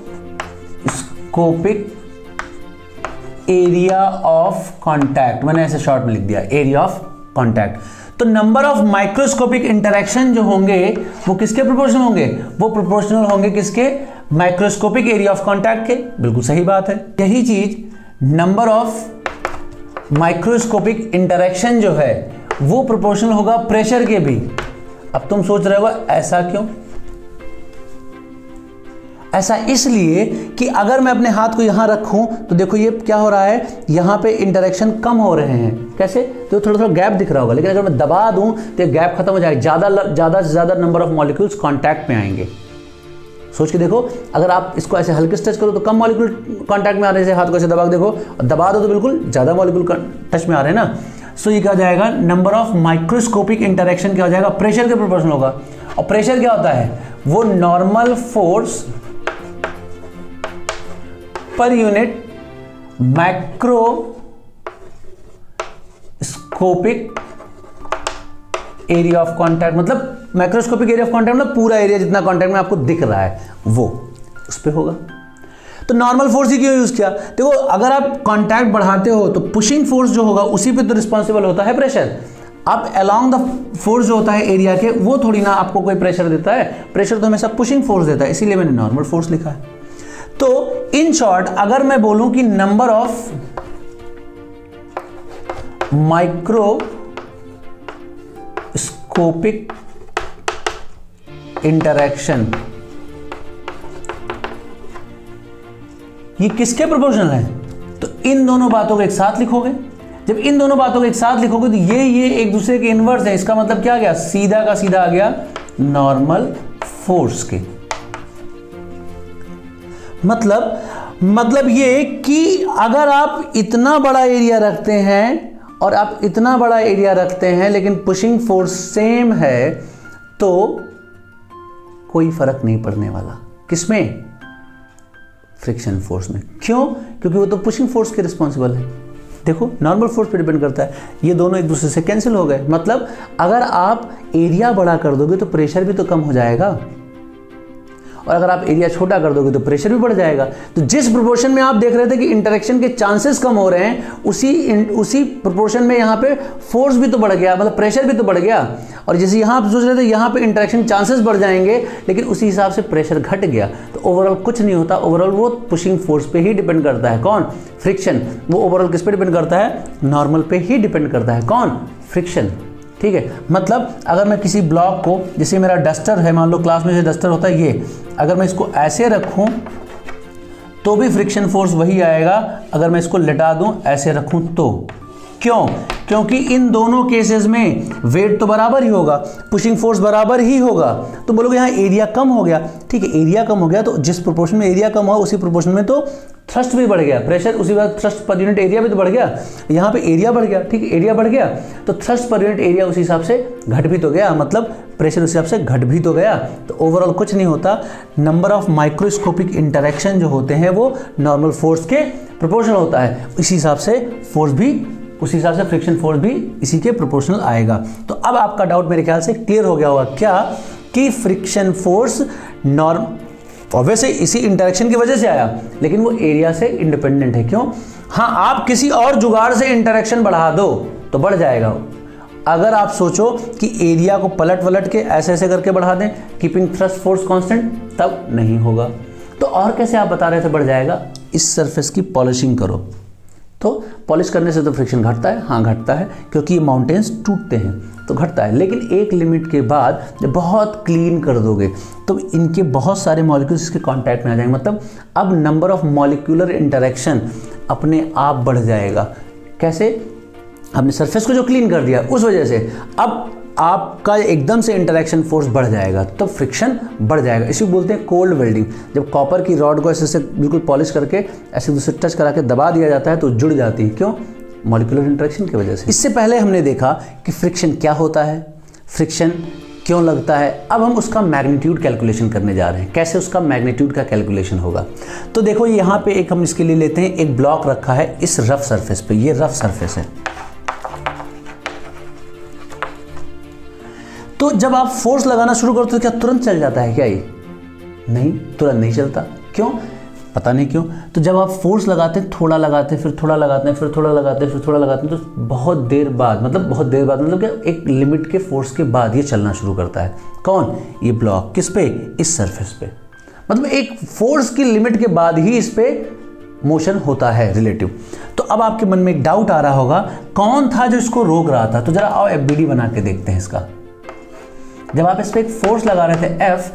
A: एरिया ऑफ़ कांटेक्ट मैंने ऐसे शॉर्ट में लिख दिया एरिया ऑफ़ कांटेक्ट तो नंबर ऑफ़ माइक्रोस्कोपिक इंटरेक्शन जो होंगे, वो किसके प्रोपोर्शनल होंगे? वो प्रोपोर्शनल होंगे किसके? माइक्रोस्कोपिक एरिया ऑफ़ कॉन्टैक्ट के। बिल्कुल सही बात है। यही चीज़ नंबर ऑफ़ माइक्रोस्कोपिक इंटरेक्शन जो है, वो प्रोपोर्शनल होगा प्रेशर के भी। अब तुम सोच रहे हो, ऐसा क्यों? ऐसा इसलिए कि अगर मैं अपने हाथ को यहाँ रखूँ तो देखो ये क्या हो रहा है? यहाँ पे इंटरेक्शन कम हो रहे हैं। कैसे? तो थोड़ा थोड़ा गैप दिख रहा होगा, लेकिन अगर मैं दबा दूँ तो गैप खत्म हो जाएगा। ज़्यादा ज़्यादा से ज़्यादा नंबर ऑफ़ मॉलिक्यूल्स कॉन्टैक्ट में आएँगे। सोच के देखो, अगर आप इसको ऐसे हल्के टच करो तो कम मॉलिक्यूल कॉन्टैक्ट में आ रहे हैं हाथ को ऐसे दबा देखो। दबा दो तो बिल्कुल ज़्यादा मॉलिक्यूल टच में आ रहे हैं ना। सो ये क्या जाएगा? नंबर ऑफ़ माइक्रोस्कोपिक इंटरेक्शन क्या हो जाएगा? प्रेशर के प्रोपोर्शन होगा। और प्रेशर क्या होता है? वो normal force per unit macroscopic area of contact मतलब माइक्रोस्कोपिक एरिया ऑफ़ कॉन्टैक्ट मतलब पूरा एरिया जितना कॉन्टैक्ट में आपको दिख रहा है, वो उस पर होगा। तो नॉर्मल फोर्स ही क्यों यूज़ किया? देखो, अगर आप कॉन्टैक्ट बढ़ाते हो तो पुशिंग फोर्स जो होगा, उसी पे तो रिस्पॉन्सिबल होता है प्रेशर। अब अलोंग द फोर्स जो होता है एरिया के, वो थोड़ी ना आपको कोई प्रेशर देता है। प्रेशर तो हमेशा पुशिंग फोर्स देता है, इसीलिए मैंने नॉर्मल फोर्स लिखा है। तो इन शॉर्ट अगर मैं बोलूँ कि number of microscopic interaction ये किसके प्रोपोर्शनल है? तो इन दोनों बातों को एक साथ लिखोगे। जब इन दोनों बातों को एक साथ लिखोगे तो ये ये एक दूसरे के इनवर्स है। इसका मतलब क्या गया? सीधा का सीधा आ गया नॉर्मल फोर्स के। मतलब मतलब ये कि अगर आप इतना बड़ा एरिया रखते हैं और आप इतना बड़ा एरिया रखते हैं, लेकिन पुशिंग फोर्स सेम है तो कोई फ़र्क नहीं पड़ने वाला। किसमें? फ्रिक्शन फोर्स में। क्यों? क्योंकि वो तो पुशिंग फोर्स के रिस्पॉन्सिबल है। देखो नॉर्मल फोर्स पे डिपेंड करता है। ये दोनों एक दूसरे से कैंसिल हो गए। मतलब अगर आप एरिया बड़ा कर दोगे तो प्रेशर भी तो कम हो जाएगा। और अगर आप एरिया छोटा कर दोगे तो प्रेशर भी बढ़ जाएगा। तो जिस प्रोपोर्शन में आप देख रहे थे कि इंटरेक्शन के चांसेस कम हो रहे हैं, उसी उसी प्रोपोर्शन में यहाँ पे फोर्स भी तो बढ़ गया मतलब प्रेशर भी तो बढ़ गया। और जैसे यहाँ आप सोच रहे थे, यहाँ पे इंटरेक्शन चांसेस बढ़ जाएँगे, लेकिन उसी हिसाब से प्रेशर घट गया। तो ओवरऑल कुछ नहीं होता। ओवरऑल वो पुशिंग फोर्स पे ही डिपेंड करता है। कौन? फ्रिक्शन वो ओवरऑल किस पे डिपेंड करता है? नॉर्मल पे ही डिपेंड करता है। कौन? फ्रिक्शन ठीक है? मतलब अगर मैं किसी ब्लॉक को, जैसे मेरा डस्टर है, मान लो क्लास में जैसे डस्टर होता है ये, अगर मैं इसको ऐसे रखूँ तो भी फ्रिक्शन फोर्स वही आएगा। अगर मैं इसको लटा दूँ, ऐसे रखूँ तो। क्यों? क्योंकि इन दोनों केसेस में वेट तो बराबर ही होगा पुशिंग फोर्स बराबर ही होगा। तो बोलोगे यहाँ एरिया कम हो गया। ठीक है एरिया कम हो गया तो जिस प्रोपोर्शन में एरिया कम हुआ, उसी प्रोपोर्शन में तो थ्रस्ट भी बढ़ गया। प्रेशर उसी बात थ्रस्ट पर यूनिट एरिया भी तो बढ़ गया। यहाँ पे एरिया बढ़ गया, ठीक है एरिया बढ़ गया। तो थ्रस्ट पर यूनिट एरिया उसी हिसाब से घट भी तो गया मतलब प्रेशर उस हिसाब से घट भी तो गया। तो ओवरऑल कुछ नहीं होता। नंबर ऑफ़ माइक्रोस्कोपिक इंटरेक्शन जो होते हैं, वो नॉर्मल फोर्स के प्रोपोर्शनल होता है। इसी हिसाब से फोर्स भी उसी हिसाब से फ्रिक्शन फोर्स भी इसी के प्रोपोर्शनल आएगा। तो अब आपका डाउट मेरे ख्याल से क्लियर हो गया होगा। क्या? कि फ्रिक्शन फोर्स नॉर्म वैसे इसी इंटरेक्शन की वजह से आया, लेकिन वो एरिया से इंडिपेंडेंट है। क्यों? हाँ आप किसी और जुगाड़ से इंटरेक्शन बढ़ा दो तो बढ़ जाएगा। अगर आप सोचो कि एरिया को पलट वलट के ऐसे ऐसे करके बढ़ा दें कीपिंग थ्रस्ट फोर्स कांस्टेंट तब नहीं होगा। तो और कैसे आप बता रहे थे बढ़ जाएगा? इस सरफेस की पॉलिशिंग करो। तो पॉलिश करने से तो फ्रिक्शन घटता है हाँ घटता है, क्योंकि ये माउंटेन्स टूटते हैं तो घटता है। लेकिन एक लिमिट के बाद जब बहुत क्लीन कर दोगे तो इनके बहुत सारे मॉलिक्यूल्स इसके कांटेक्ट में आ जाएँगे। मतलब अब नंबर ऑफ़ मॉलिक्यूलर इंटरेक्शन अपने आप बढ़ जाएगा। कैसे? हमने सरफेस को जो क्लीन कर दिया, उस वजह से। अब आपका एकदम से इंटरेक्शन फोर्स बढ़ जाएगा तो फ्रिक्शन बढ़ जाएगा। इसी बोलते हैं कोल्ड वेल्डिंग जब कॉपर की रॉड को ऐसे से बिल्कुल पॉलिश करके, ऐसे दूसरे टच करा के दबा दिया जाता है तो जुड़ जाती है। क्यों? मॉलिकुलर इंटरेक्शन की वजह से। इससे पहले हमने देखा कि फ्रिक्शन क्या होता है। फ्रिक्शन क्यों लगता है? अब हम उसका मैग्नीट्यूड कैलकुलेशन करने जा रहे हैं। कैसे उसका मैग्नीट्यूड का कैलकुलेशन होगा? तो देखो, यहाँ पे एक हम इसके लिए लेते हैं, एक ब्लॉक रखा है इस रफ सरफेस पे। ये रफ सरफेस है। तो जब आप फोर्स लगाना शुरू करते हो तो क्या तुरंत चल जाता है क्या ये? नहीं, तुरंत नहीं चलता। क्यों? पता नहीं क्यों। तो जब आप फोर्स लगाते हैं, थोड़ा लगाते हैं, फिर थोड़ा लगाते हैं, फिर थोड़ा लगाते हैं, फिर थोड़ा लगाते हैं तो बहुत देर बाद मतलब बहुत देर बाद मतलब क्या एक लिमिट के फोर्स के बाद ये चलना शुरू करता है। कौन? ये ब्लॉक किस पे? इस सरफेस पे। मतलब एक फोर्स की लिमिट के बाद ही इस पे मोशन होता है रिलेटिव तो अब आपके मन में एक डाउट आ रहा होगा, कौन था जो इसको रोक रहा था? तो जरा आओ एफ़ बना के देखते हैं इसका। जब आप इस पर एक फोर्स लगा रहे थे एफ़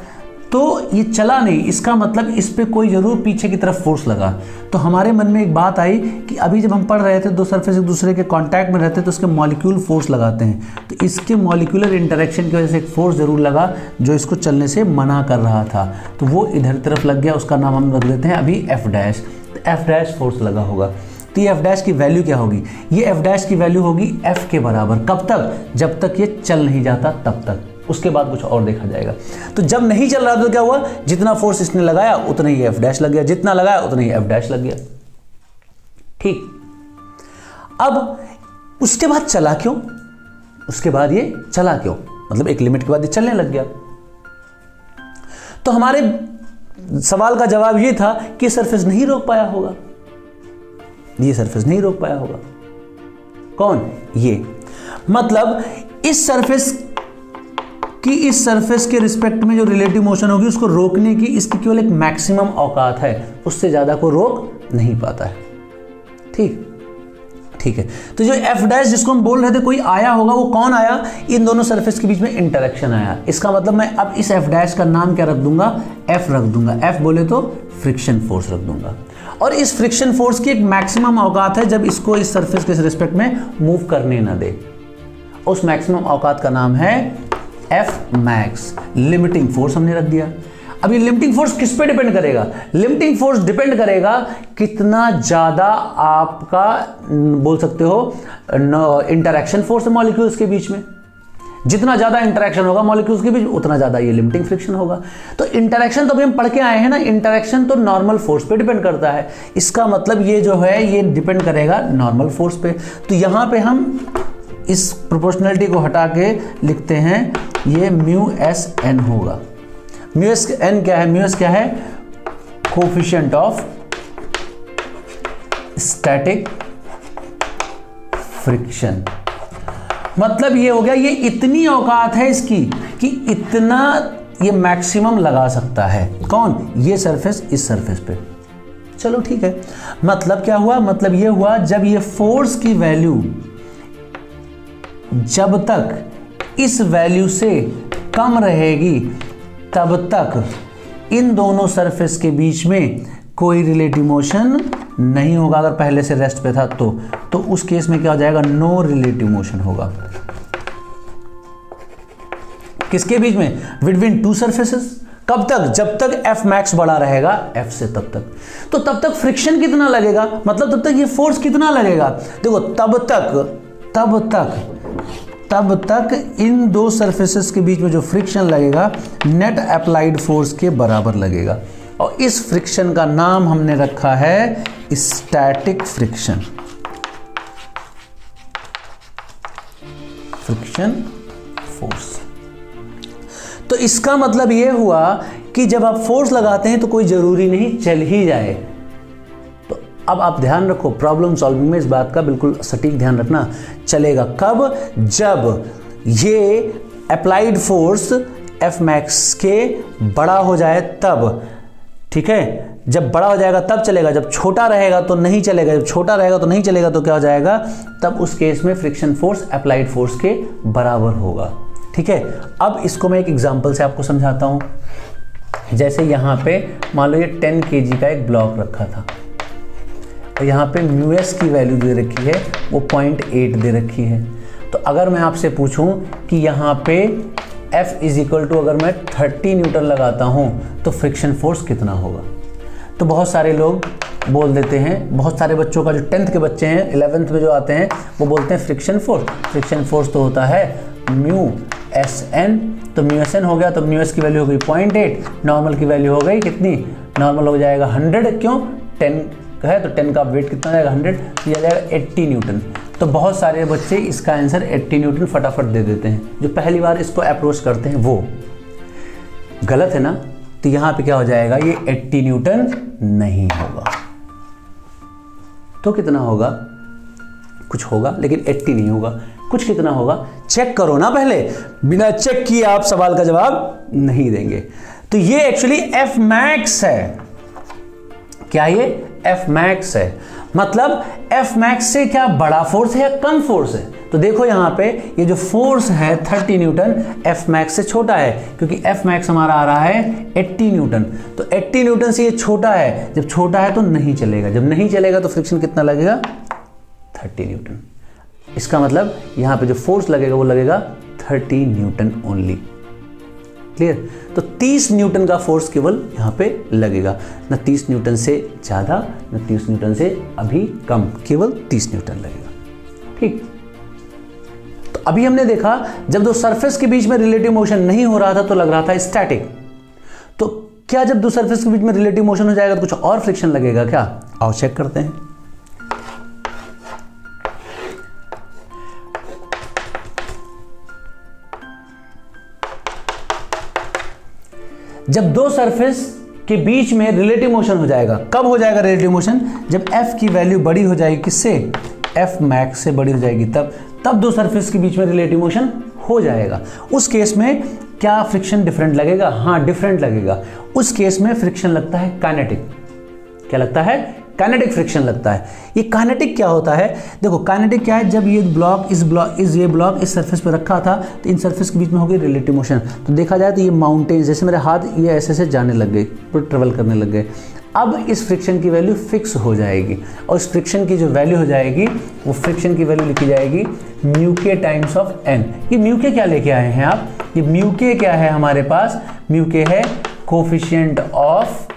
A: तो ये चला नहीं। इसका मतलब इस पर कोई ज़रूर पीछे की तरफ़ फोर्स लगा। तो हमारे मन में एक बात आई कि अभी जब हम पढ़ रहे थे, दो सरफेस एक दूसरे के कांटेक्ट में रहते तो उसके मॉलिक्यूल फोर्स लगाते हैं। तो इसके मॉलिक्यूलर इंटरेक्शन की वजह से एक फोर्स ज़रूर लगा, जो इसको चलने से मना कर रहा था। तो वो इधर तरफ़ लग गया, उसका नाम हम रख देते हैं अभी एफ़ डैश तो एफ़ डैश फोर्स लगा होगा। तो ये एफ़ डैश की वैल्यू क्या होगी? ये एफ़ डैश की वैल्यू होगी एफ़ के बराबर। कब तक? जब तक ये चल नहीं जाता, तब तक। उसके बाद कुछ और देखा जाएगा। तो जब नहीं चल रहा तो क्या हुआ? जितना फोर्स इसने लगाया, उतना ही एफ़ डैश लग गया। जितना लगाया, उतना ही एफ़ डैश लग गया। ठीक। अब उसके बाद चला क्यों? उसके बाद ये चला क्यों? मतलब एक लिमिट के बाद ये चलने लग गया। तो हमारे सवाल का जवाब ये था कि सरफेस नहीं रोक पाया होगा। ये सरफेस नहीं रोक पाया होगा। कौन? ये। मतलब इस सरफेस कि इस सरफेस के रिस्पेक्ट में जो रिलेटिव मोशन होगी, उसको रोकने की इसकी केवल एक मैक्सिमम औकात है। उससे ज़्यादा को रोक नहीं पाता है। ठीक? ठीक है। तो जो एफ़ डैश जिसको हम बोल रहे थे, कोई आया होगा, वो कौन आया? इन दोनों सरफेस के बीच में इंटरेक्शन आया। इसका मतलब मैं अब इस एफ़ डैश का नाम क्या रख दूँगा? एफ़ रख दूँगा। एफ़ बोले तो फ्रिक्शन फोर्स रख दूँगा। और इस फ्रिक्शन फोर्स की एक मैक्सिमम औकात है, जब इसको इस सरफेस के रिस्पेक्ट में मूव करने ना दे। उस मैक्सिमम औकात का नाम है एफ़ मैक्स लिमिटिंग फोर्स हमने रख दिया। अब ये लिमिटिंग फोर्स किस पे डिपेंड करेगा? लिमिटिंग फोर्स डिपेंड करेगा कितना ज़्यादा आपका, बोल सकते हो इंटरेक्शन फोर्स मॉलिक्यूल्स के बीच में। जितना ज़्यादा इंटरेक्शन होगा मॉलिक्यूल्स के बीच उतना ज़्यादा ये लिमिटिंग फ्रिक्शन होगा। तो इंटरेक्शन तो अभी हम पढ़ के आए हैं ना इंटरेक्शन तो नॉर्मल फोर्स पे डिपेंड करता है। इसका मतलब ये जो है, ये डिपेंड करेगा नॉर्मल फोर्स पे। तो यहाँ पे हम इस प्रोपोर्शनलिटी को हटा के लिखते हैं, ये म्यू एस एन होगा। म्यू एस एन क्या है? म्यू एस क्या है? कोफिशियंट ऑफ़ स्टैटिक फ्रिक्शन मतलब ये हो गया, ये इतनी औकात है इसकी कि इतना ये मैक्सिमम लगा सकता है। कौन? ये सरफेस इस सरफेस पे। चलो ठीक है। मतलब क्या हुआ? मतलब ये हुआ, जब ये फोर्स की वैल्यू जब तक इस वैल्यू से कम रहेगी, तब तक इन दोनों सरफेस के बीच में कोई रिलेटिव मोशन नहीं होगा। अगर पहले से रेस्ट पे था तो तो उस केस में क्या हो जाएगा? नो रिलेटिव मोशन होगा। किसके बीच में? बिटवीन टू सरफेसेस कब तक? जब तक एफ़ मैक्स बड़ा रहेगा एफ़ से तब तक। तो तब तक फ्रिक्शन कितना लगेगा? मतलब तब तक ये फोर्स कितना लगेगा? देखो, तब तक तब तक तब तक इन दो सरफेसेस के बीच में जो फ्रिक्शन लगेगा नेट अप्लाइड फोर्स के बराबर लगेगा। और इस फ्रिक्शन का नाम हमने रखा है स्टैटिक फ्रिक्शन फ्रिक्शन फोर्स तो इसका मतलब यह हुआ कि जब आप फोर्स लगाते हैं तो कोई ज़रूरी नहीं, चल ही जाए। अब आप ध्यान रखो प्रॉब्लम सॉल्विंग में इस बात का बिल्कुल सटीक ध्यान रखना चलेगा। कब? जब ये अप्लाइड फोर्स एफ़ मैक्स के बड़ा हो जाए तब, ठीक है? जब बड़ा हो जाएगा तब चलेगा, जब छोटा रहेगा तो नहीं चलेगा, जब छोटा रहेगा तो नहीं चलेगा तो क्या हो जाएगा? तब उस केस में फ्रिक्शन फोर्स अप्लाइड फोर्स के बराबर होगा, ठीक है? अब इसको मैं एक एग्जांपल से आपको समझाता हूँ। जैसे यहाँ पे मान लो ये 10 के का एक ब्लॉक रखा था। और यहाँ पे म्यू एस की वैल्यू दे रखी है, वो पॉइंट एट दे रखी है। तो अगर मैं आपसे पूछूँ कि यहाँ पे F इज़ इक्वल टू अगर मैं 30 न्यूटन लगाता हूँ तो फ्रिक्शन फोर्स कितना होगा? तो बहुत सारे लोग बोल देते हैं, बहुत सारे बच्चों का जो टेंथ के बच्चे हैं इलेवेंथ में जो आते हैं, वो बोलते हैं फ्रिक्शन फोर्स फ्रिक्शन फोर्स तो होता है म्यू एस एन तो म्यू एस एन हो गया तो म्यू एस की वैल्यू हो गई पॉइंट एट नॉर्मल की वैल्यू हो गई कितनी? नॉर्मल हो जाएगा हंड्रेड क्यों? टेन है तो टेन का वेट कितना जाएगा? हंड्रेड तो यह जाएगा एट्टी न्यूटन। तो बहुत सारे बच्चे इसका आंसर एट्टी न्यूटन फटाफट दे देते हैं। जो पहली बार इसको अप्रोच करते हैं वो। गलत है ना? तो यहाँ पे क्या हो जाएगा? ये एट्टी न्यूटन नहीं होगा। तो कितना होगा? कुछ होगा, लेकिन एट्टी नहीं होगा। कुछ कितना होगा? चेक करो ना पहले। बिना चेक किए आप सवाल का जवाब नहीं देंगे। तो ये एक्चुअली एफ़ मैक्स है। क्या ये? एफ़ मैक्स है। मतलब एफ़ मैक्स से क्या बड़ा फोर्स है या कम फोर्स है? तो देखो यहाँ पे ये जो फोर्स है 30 न्यूटन एफ़ मैक्स से छोटा है, क्योंकि एफ़ मैक्स हमारा आ रहा है 80 न्यूटन तो 80 न्यूटन से ये छोटा है। जब छोटा है तो नहीं चलेगा। जब नहीं चलेगा तो फ्रिक्शन कितना लगेगा? 30 न्यूटन इसका मतलब यहाँ पे जो फोर्स लगेगा वो लगेगा 30 न्यूटन ओनली क्लियर तो 30 न्यूटन का फोर्स केवल यहाँ पे लगेगा। न 30 न्यूटन से ज़्यादा, न 30 न्यूटन से अभी कम, केवल 30 न्यूटन लगेगा। ठीक? तो अभी हमने देखा, जब दो सरफेस के बीच में रिलेटिव मोशन नहीं हो रहा था तो लग रहा था स्टैटिक तो क्या जब दो सरफेस के बीच में रिलेटिव मोशन हो जाएगा तो कुछ और फ्रिक्शन लगेगा क्या? आओ चेक करते हैं। जब दो सरफेस के बीच में रिलेटिव मोशन हो जाएगा, कब हो जाएगा रिलेटिव मोशन जब एफ़ की वैल्यू बड़ी हो जाएगी किससे? एफ़ मैक्स से बड़ी हो जाएगी, तब तब दो सरफेस के बीच में रिलेटिव मोशन हो जाएगा। उस केस में क्या फ्रिक्शन डिफरेंट लगेगा? हाँ डिफरेंट लगेगा। उस केस में फ्रिक्शन लगता है काइनेटिक क्या लगता है? काइनेटिक फ्रिक्शन लगता है। ये काइनेटिक क्या होता है? देखो काइनेटिक क्या है? जब ये ब्लॉक इस ब्लॉक इस ये ब्लॉक इस सरफेस पर रखा था तो इन सरफेस के बीच में हो गई रिलेटिव मोशन तो देखा जाए तो ये माउंटेन जैसे मेरे हाथ ये ऐसे ऐसे जाने लग गए ट्रेवल करने लग गए। अब इस फ्रिक्शन की वैल्यू फिक्स हो जाएगी और इस फ्रिक्शन की जो वैल्यू हो जाएगी, वो फ्रिक्शन की वैल्यू लिखी जाएगी mu K times of N ये म्यू के क्या लेके आए हैं आप? ये म्यू के क्या है हमारे पास? म्यू के है कोफिशियंट ऑफ़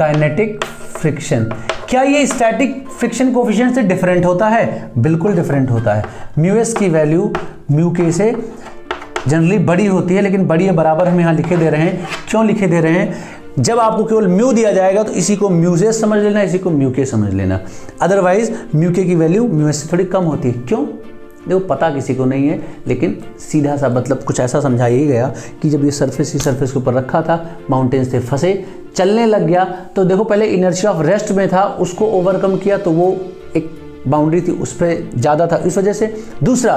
A: काइनेटिक फ्रिक्शन क्या ये स्टैटिक फ्रिक्शन कोफिशिएंट से डिफरेंट होता है? बिल्कुल डिफरेंट होता है। म्यू एस की वैल्यू म्यू के से जनरली बड़ी होती है, लेकिन बड़ी है बराबर हम यहाँ लिखे दे रहे हैं। क्यों लिखे दे रहे हैं? जब आपको केवल म्यू दिया जाएगा तो इसी को म्यूजेस समझ लेना, इसी को म्यू के समझ लेना। अदरवाइज़ म्यू के की वैल्यू म्यू एस से थोड़ी कम होती है। क्यों? देखो, पता किसी को नहीं है, लेकिन सीधा सा मतलब कुछ ऐसा समझाया ही गया कि जब ये सरफेस ही सरफेस के ऊपर रखा था माउंटेन्स थे फंसे, चलने लग गया। तो देखो, पहले इनर्शिया ऑफ़ रेस्ट में था, उसको ओवरकम किया तो वो एक बाउंड्री थी, उस पर ज़्यादा था, इस वजह से। दूसरा,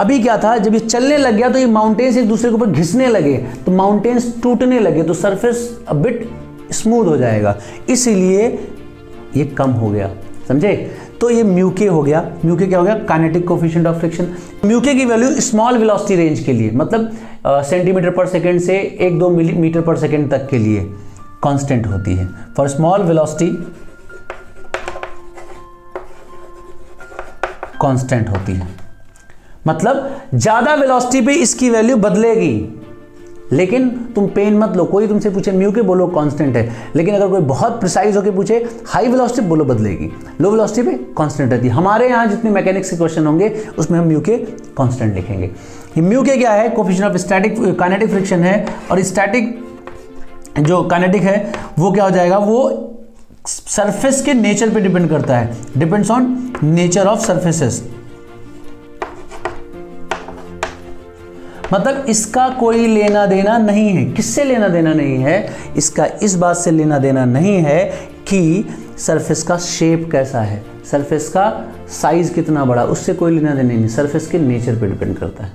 A: अभी क्या था, जब ये चलने लग गया तो ये माउंटेन्स एक दूसरे के ऊपर घिसने लगे तो माउंटेन्स टूटने लगे तो सरफेस बिट स्मूथ हो जाएगा। इसीलिए ये कम हो गया, समझे? तो ये म्यूके हो गया। म्यूके क्या हो गया? Kinetic coefficient of friction mu K की वैल्यू स्मॉल वेलोसिटी रेंज के लिए मतलब सेंटीमीटर पर सेकेंड से एक दो मिलीमीटर पर सेकेंड तक के लिए कांस्टेंट होती है। फॉर स्मॉल वेलोसिटी कांस्टेंट होती है। मतलब ज़्यादा वेलोसिटी पे इसकी वैल्यू बदलेगी। लेकिन तुम पेन मत लो, कोई तुमसे पूछे म्यू के बोलो कांस्टेंट है। लेकिन अगर कोई बहुत प्रिसाइज होकर पूछे हाई वेलोसिटी बोलो, बदलेगी। लो वेलोसिटी पे कांस्टेंट रहती है। हमारे यहाँ जितने मैकेनिक्स के क्वेश्चन होंगे, उसमें हम म्यू के कांस्टेंट लिखेंगे। म्यू के क्या है? Coefficient of static kinetic friction है। और स्टैटिक जो काइनेटिक है, वो क्या हो जाएगा? वो सरफेस के नेचर पे डिपेंड करता है। Depends on nature of surfaces मतलब इसका कोई लेना देना नहीं है। किससे लेना देना नहीं है? इसका इस बात से लेना देना नहीं है कि सरफेस का शेप कैसा है। सरफेस का साइज़ कितना बड़ा, उससे कोई लेना देना नहीं। सरफेस के नेचर पे डिपेंड करता है।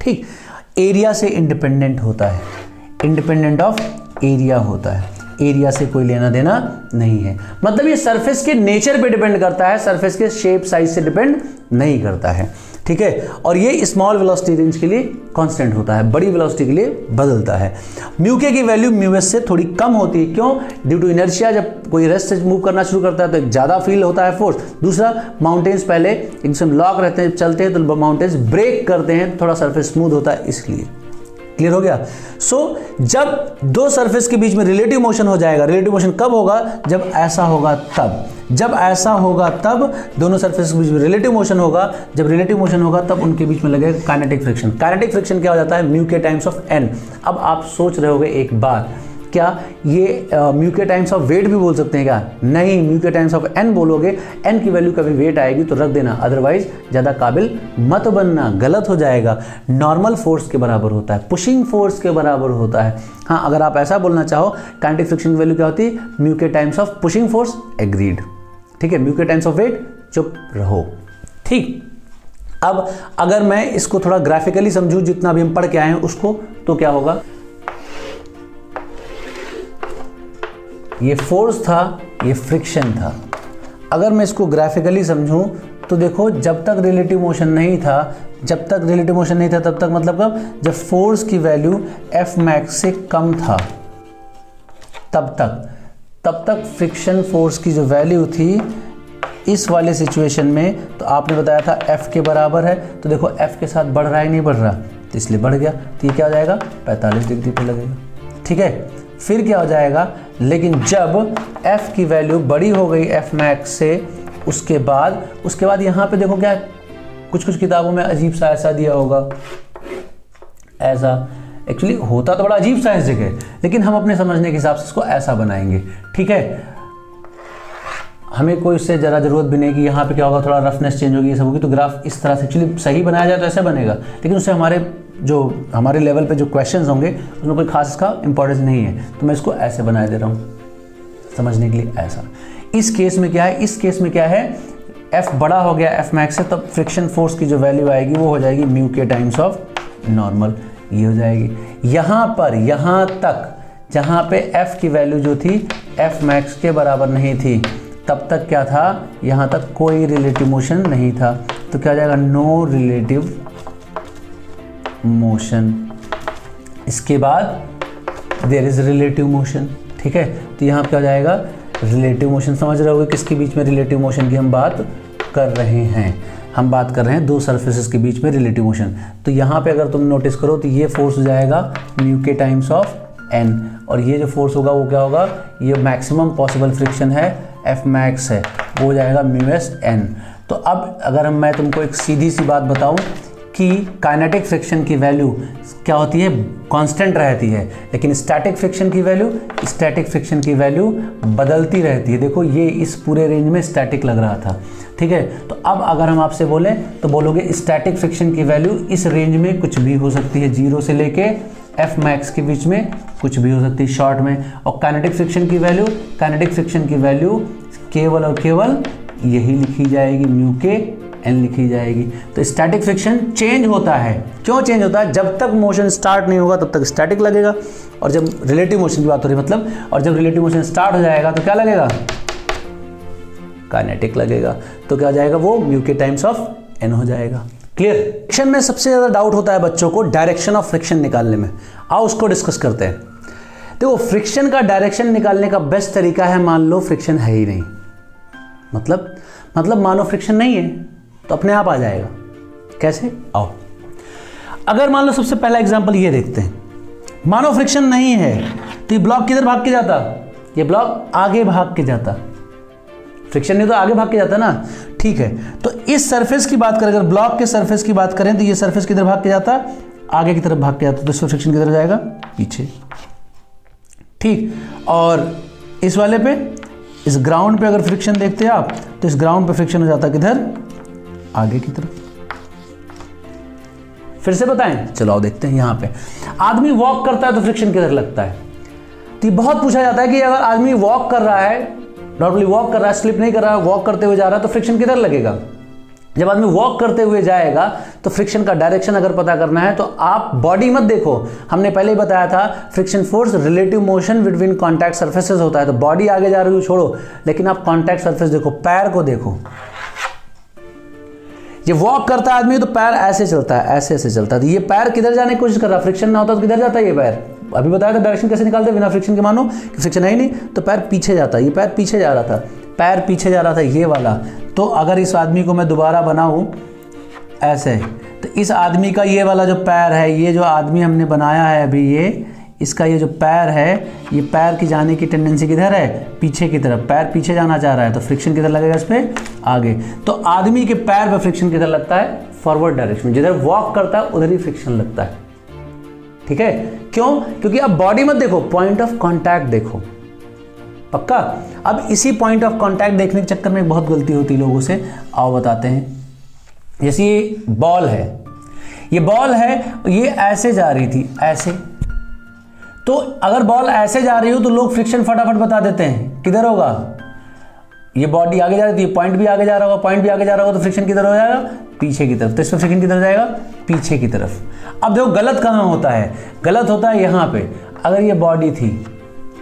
A: ठीक? एरिया से इंडिपेंडेंट होता है। इंडिपेंडेंट ऑफ़ एरिया होता है। एरिया से कोई लेना देना नहीं है। मतलब ये सरफेस के नेचर पे डिपेंड करता है। सरफेस के शेप साइज़ से डिपेंड नहीं करता है। ठीक है? और ये स्मॉल वेलोसिटी रेंज के लिए कांस्टेंट होता है, बड़ी वेलोसिटी के लिए बदलता है। म्यूके की वैल्यू म्यूएस से थोड़ी कम होती है। क्यों? ड्यू टू इनर्शिया जब कोई रेस्ट से मूव करना शुरू करता है तो ज़्यादा फील होता है फोर्स दूसरा माउंटेन्स पहले एकदम लॉक रहते हैं, चलते हैं तो माउंटेन्स ब्रेक करते हैं, थोड़ा सरफेस स्मूथ होता है, इसलिए। क्लियर हो गया? सो so, जब दो सरफेस के बीच में रिलेटिव मोशन हो जाएगा रिलेटिव मोशन कब होगा? जब ऐसा होगा तब। जब ऐसा होगा तब दोनों सरफेस के बीच में रिलेटिव मोशन होगा। जब रिलेटिव मोशन होगा तब उनके बीच में लगेगा काइनेटिक फ्रिक्शन काइनेटिक फ्रिक्शन क्या हो जाता है? Mu K times of N अब आप सोच रहे होगे एक बात क्या ये mu K times of wait भी बोल सकते हैं क्या? नहीं mu K times of N बोलोगे एन की वैल्यू कभी वेट आएगी तो रख देना अदरवाइज़ ज़्यादा काबिल मत बनना, गलत हो जाएगा। नॉर्मल फोर्स के बराबर होता है पुशिंग फोर्स के बराबर होता है। हाँ अगर आप ऐसा बोलना चाहो काइनेटिक फ्रिक्शन वैल्यू क्या होती? है mu K times of pushing force agreed ठीक है mu K times of wait चुप रहो। ठीक, अब अगर मैं इसको थोड़ा ग्राफिकली समझूं, जितना भी हम पढ़ के आए हैं उसको तो क्या होगा? ये फोर्स था, ये फ्रिक्शन था। अगर मैं इसको ग्राफिकली समझूं तो देखो, जब तक रिलेटिव मोशन नहीं था, जब तक रिलेटिव मोशन नहीं था, तब तक मतलब कब? जब फोर्स की वैल्यू एफ़ मैक्स से कम था। तब तक। तब तक फ्रिक्शन फोर्स की जो वैल्यू थी, इस वाले सिचुएशन में तो आपने बताया था एफ़ के बराबर है तो देखो एफ़ के साथ बढ़ रहा है, नहीं बढ़ रहा। तो इसलिए बढ़ गया तो ये क्या हो जाएगा? 45 डिग्री पे लगेगा। ठीक है? फिर क्या हो जाएगा? लेकिन जब f की वैल्यू बड़ी हो गई f मैक्स से, उसके बाद उसके बाद यहाँ पे देखो क्या कुछ कुछ किताबों में अजीब सा ऐसा दिया होगा। ऐसा। एक्चुअली होता तो बड़ा अजीब सा इस जगह, लेकिन हम अपने समझने के हिसाब से इसको ऐसा बनाएँगे। ठीक है? हमें कोई इससे ज़रा ज़रूरत भी नहीं कि यहाँ पे क्या होगा, थोड़ा रफनेस चेंज होगी, ये सब होगी तो ग्राफ इस तरह से एक्चुअली सही बनाया जाए तो ऐसे बनेगा। लेकिन उससे हमारे जो हमारे लेवल पे जो क्वेश्चंस होंगे, उसमें कोई खास इसका इंपॉर्टेंस नहीं है। तो मैं इसको ऐसे बना दे रहा हूँ, समझने के लिए ऐसा। इस केस में क्या है? इस केस में क्या है? एफ़ बड़ा हो गया एफ़ मैक्स से, तब फ्रिक्शन फोर्स की जो वैल्यू आएगी, वो हो जाएगी mu K times of normal ये हो जाएगी। यहाँ पर, यहाँ तक, जहाँ पे एफ़ की वैल्यू जो थी एफ़ मैक्स के बराबर नहीं थी, तब तक क्या था? यहाँ तक कोई रिलेटिव मोशन नहीं था। तो क्या हो जाएगा? No relative motion. इसके बाद देर इज़ रिलेटिव मोशन ठीक है? तो यहाँ क्या हो जाएगा? रिलेटिव मोशन समझ रहे हो किसके बीच में रिलेटिव मोशन की हम बात कर रहे हैं। हम बात कर रहे हैं दो सर्फेसिस के बीच में रिलेटिव मोशन तो यहाँ पे अगर तुम नोटिस करो तो ये फोर्स हो जाएगा mu K times of N और ये जो फोर्स होगा वो क्या होगा? ये मैक्सिमम पॉसिबल फ्रिक्शन है एफ़ मैक्स है। वो हो जाएगा म्यू एस एन तो अब अगर मैं तुमको एक सीधी सी बात बताऊँ कि काइनेटिक फ्रिक्शन की वैल्यू क्या होती है? कांस्टेंट रहती है। लेकिन स्टैटिक फ्रिक्शन की वैल्यू स्टैटिक फ्रिक्शन की वैल्यू बदलती रहती है। देखो, ये इस पूरे रेंज में स्टैटिक लग रहा था। ठीक है? तो अब अगर हम आपसे बोलें तो बोलोगे स्टैटिक फ्रिक्शन की वैल्यू इस रेंज में कुछ भी हो सकती है। ज़ीरो से लेके एफ़ मैक्स के बीच में कुछ भी हो सकती है शॉर्ट में। और काइनेटिक फ्रिक्शन की वैल्यू काइनेटिक फ्रिक्शन की वैल्यू केवल और केवल यही लिखी जाएगी म्यू के एन लिखी जाएगी। तो स्टैटिक फ्रिक्शन चेंज होता है। क्यों चेंज होता है? जब तक मोशन स्टार्ट नहीं होगा, तब तक स्टैटिक लगेगा। और जब रिलेटिव मोशन की बात हो रही है मतलब और जब रिलेटिव मोशन स्टार्ट हो जाएगा तो क्या लगेगा? काइनेटिक लगेगा। तो क्या जाएगा? वो mu K times of N हो जाएगा। क्लियर फ्रिक्शन में सबसे ज़्यादा डाउट होता है बच्चों को डायरेक्शन ऑफ़ फ्रिक्शन निकालने में। आओ उसको डिस्कस करते हैं। देखो फ्रिक्शन का डायरेक्शन निकालने का बेस्ट तरीका है, मान लो फ्रिक्शन है ही नहीं। मतलब मतलब मानो फ्रिक्शन नहीं है। तो अपने आप आ जाएगा। कैसे? आओ। अगर मान लो सबसे पहला एग्ज़ाम्पल ये देखते हैं। मानो फ्रिक्शन नहीं है। तो ये ब्लॉक किधर भाग के जाता? ये ब्लॉक आगे भाग के जाता। फ्रिक्शन नहीं तो आगे भाग के जाता ना? ठीक है। तो इस सरफेस की बात करें, अगर ब्लॉक के सरफेस की बात करें तो ये सरफेस किधर भाग के जाता? आगे की तरफ़ भाग के जाता। तो इसमें फ्रिक्शन किधर जाएगा? पीछे। ठीक। और इस वाले पे, इस ग्राउंड पे अगर फ्रिक्शन देखते हैं आप तो इस ग्राउंड पे फ्रिक्शन हो जाता किधर? आगे की तरफ़। फिर से बताएँ? चलो आओ देखते हैं यहाँ पे। आदमी वॉक करता है तो फ्रिक्शन किधर लगता है? तो बहुत पूछा जाता है कि अगर आदमी वॉक कर रहा है नॉर्मली वॉक कर रहा है स्लिप नहीं कर रहा है वॉक करते हुए जा रहा है तो फ्रिक्शन किधर लगेगा? जब आदमी वॉक करते हुए जाएगा तो फ्रिक्शन का डायरेक्शन अगर पता करना है तो आप बॉडी मत देखो। हमने पहले ही बताया था friction force relative motion between contact surfaces होता है। तो बॉडी आगे जा रही हो, छोड़ो। लेकिन आप कॉन्टैक्ट सर्फेस देखो, पैर को देखो। ये वॉक करता है आदमी तो पैर ऐसे चलता है, ऐसे ऐसे चलता है। तो ये पैर किधर जाने की कोशिश कर रहा है? फ्रिक्शन ना होता तो किधर जाता है ये पैर? अभी बताया था डायरेक्शन कैसे निकालते बिना फ्रिक्शन के मानो कि फ्रिक्शन है ही नहीं तो पैर पीछे जाता है, ये पैर पीछे जा रहा था। पैर पीछे जा रहा था ये वाला। तो अगर इस आदमी को मैं दोबारा बनाऊँ, ऐसे तो इस आदमी का ये वाला जो पैर है, ये जो आदमी हमने बनाया है अभी, ये इसका ये जो पैर है, ये पैर की जाने की टेंडेंसी किधर है? पीछे की तरफ़। पैर पीछे जाना चाह रहा है तो फ्रिक्शन किधर लगेगा इस पर आगे। तो आदमी के पैर पर फ्रिक्शन किधर लगता है? फॉरवर्ड डायरेक्शन में जिधर वॉक करता है, उधर ही फ्रिक्शन लगता है। ठीक है? क्यों? क्योंकि अब बॉडी मत देखो। पॉइंट ऑफ़ कॉन्टैक्ट देखो। पक्का? अब इसी पॉइंट ऑफ़ कॉन्टैक्ट देखने के चक्कर में बहुत गलती होती है लोगों से। आओ बताते हैं। जैसे ये बॉल है। ये बॉल है, ये ऐसे जा रही थी, ऐसे। तो अगर बॉल ऐसे जा रही हो तो लोग फ्रिक्शन फटाफट बता देते हैं। किधर होगा? ये बॉडी आगे जा रही थी पॉइंट भी आगे जा रहा होगा पॉइंट भी आगे जा रहा होगा तो फ्रिक्शन किधर हो जाएगा? पीछे की तरफ़। तो इसमें फ्रिक्शन किधर जाएगा? पीछे की तरफ़। अब देखो, गलत कहाँ होता है? गलत होता है यहाँ पे। अगर ये बॉडी थी,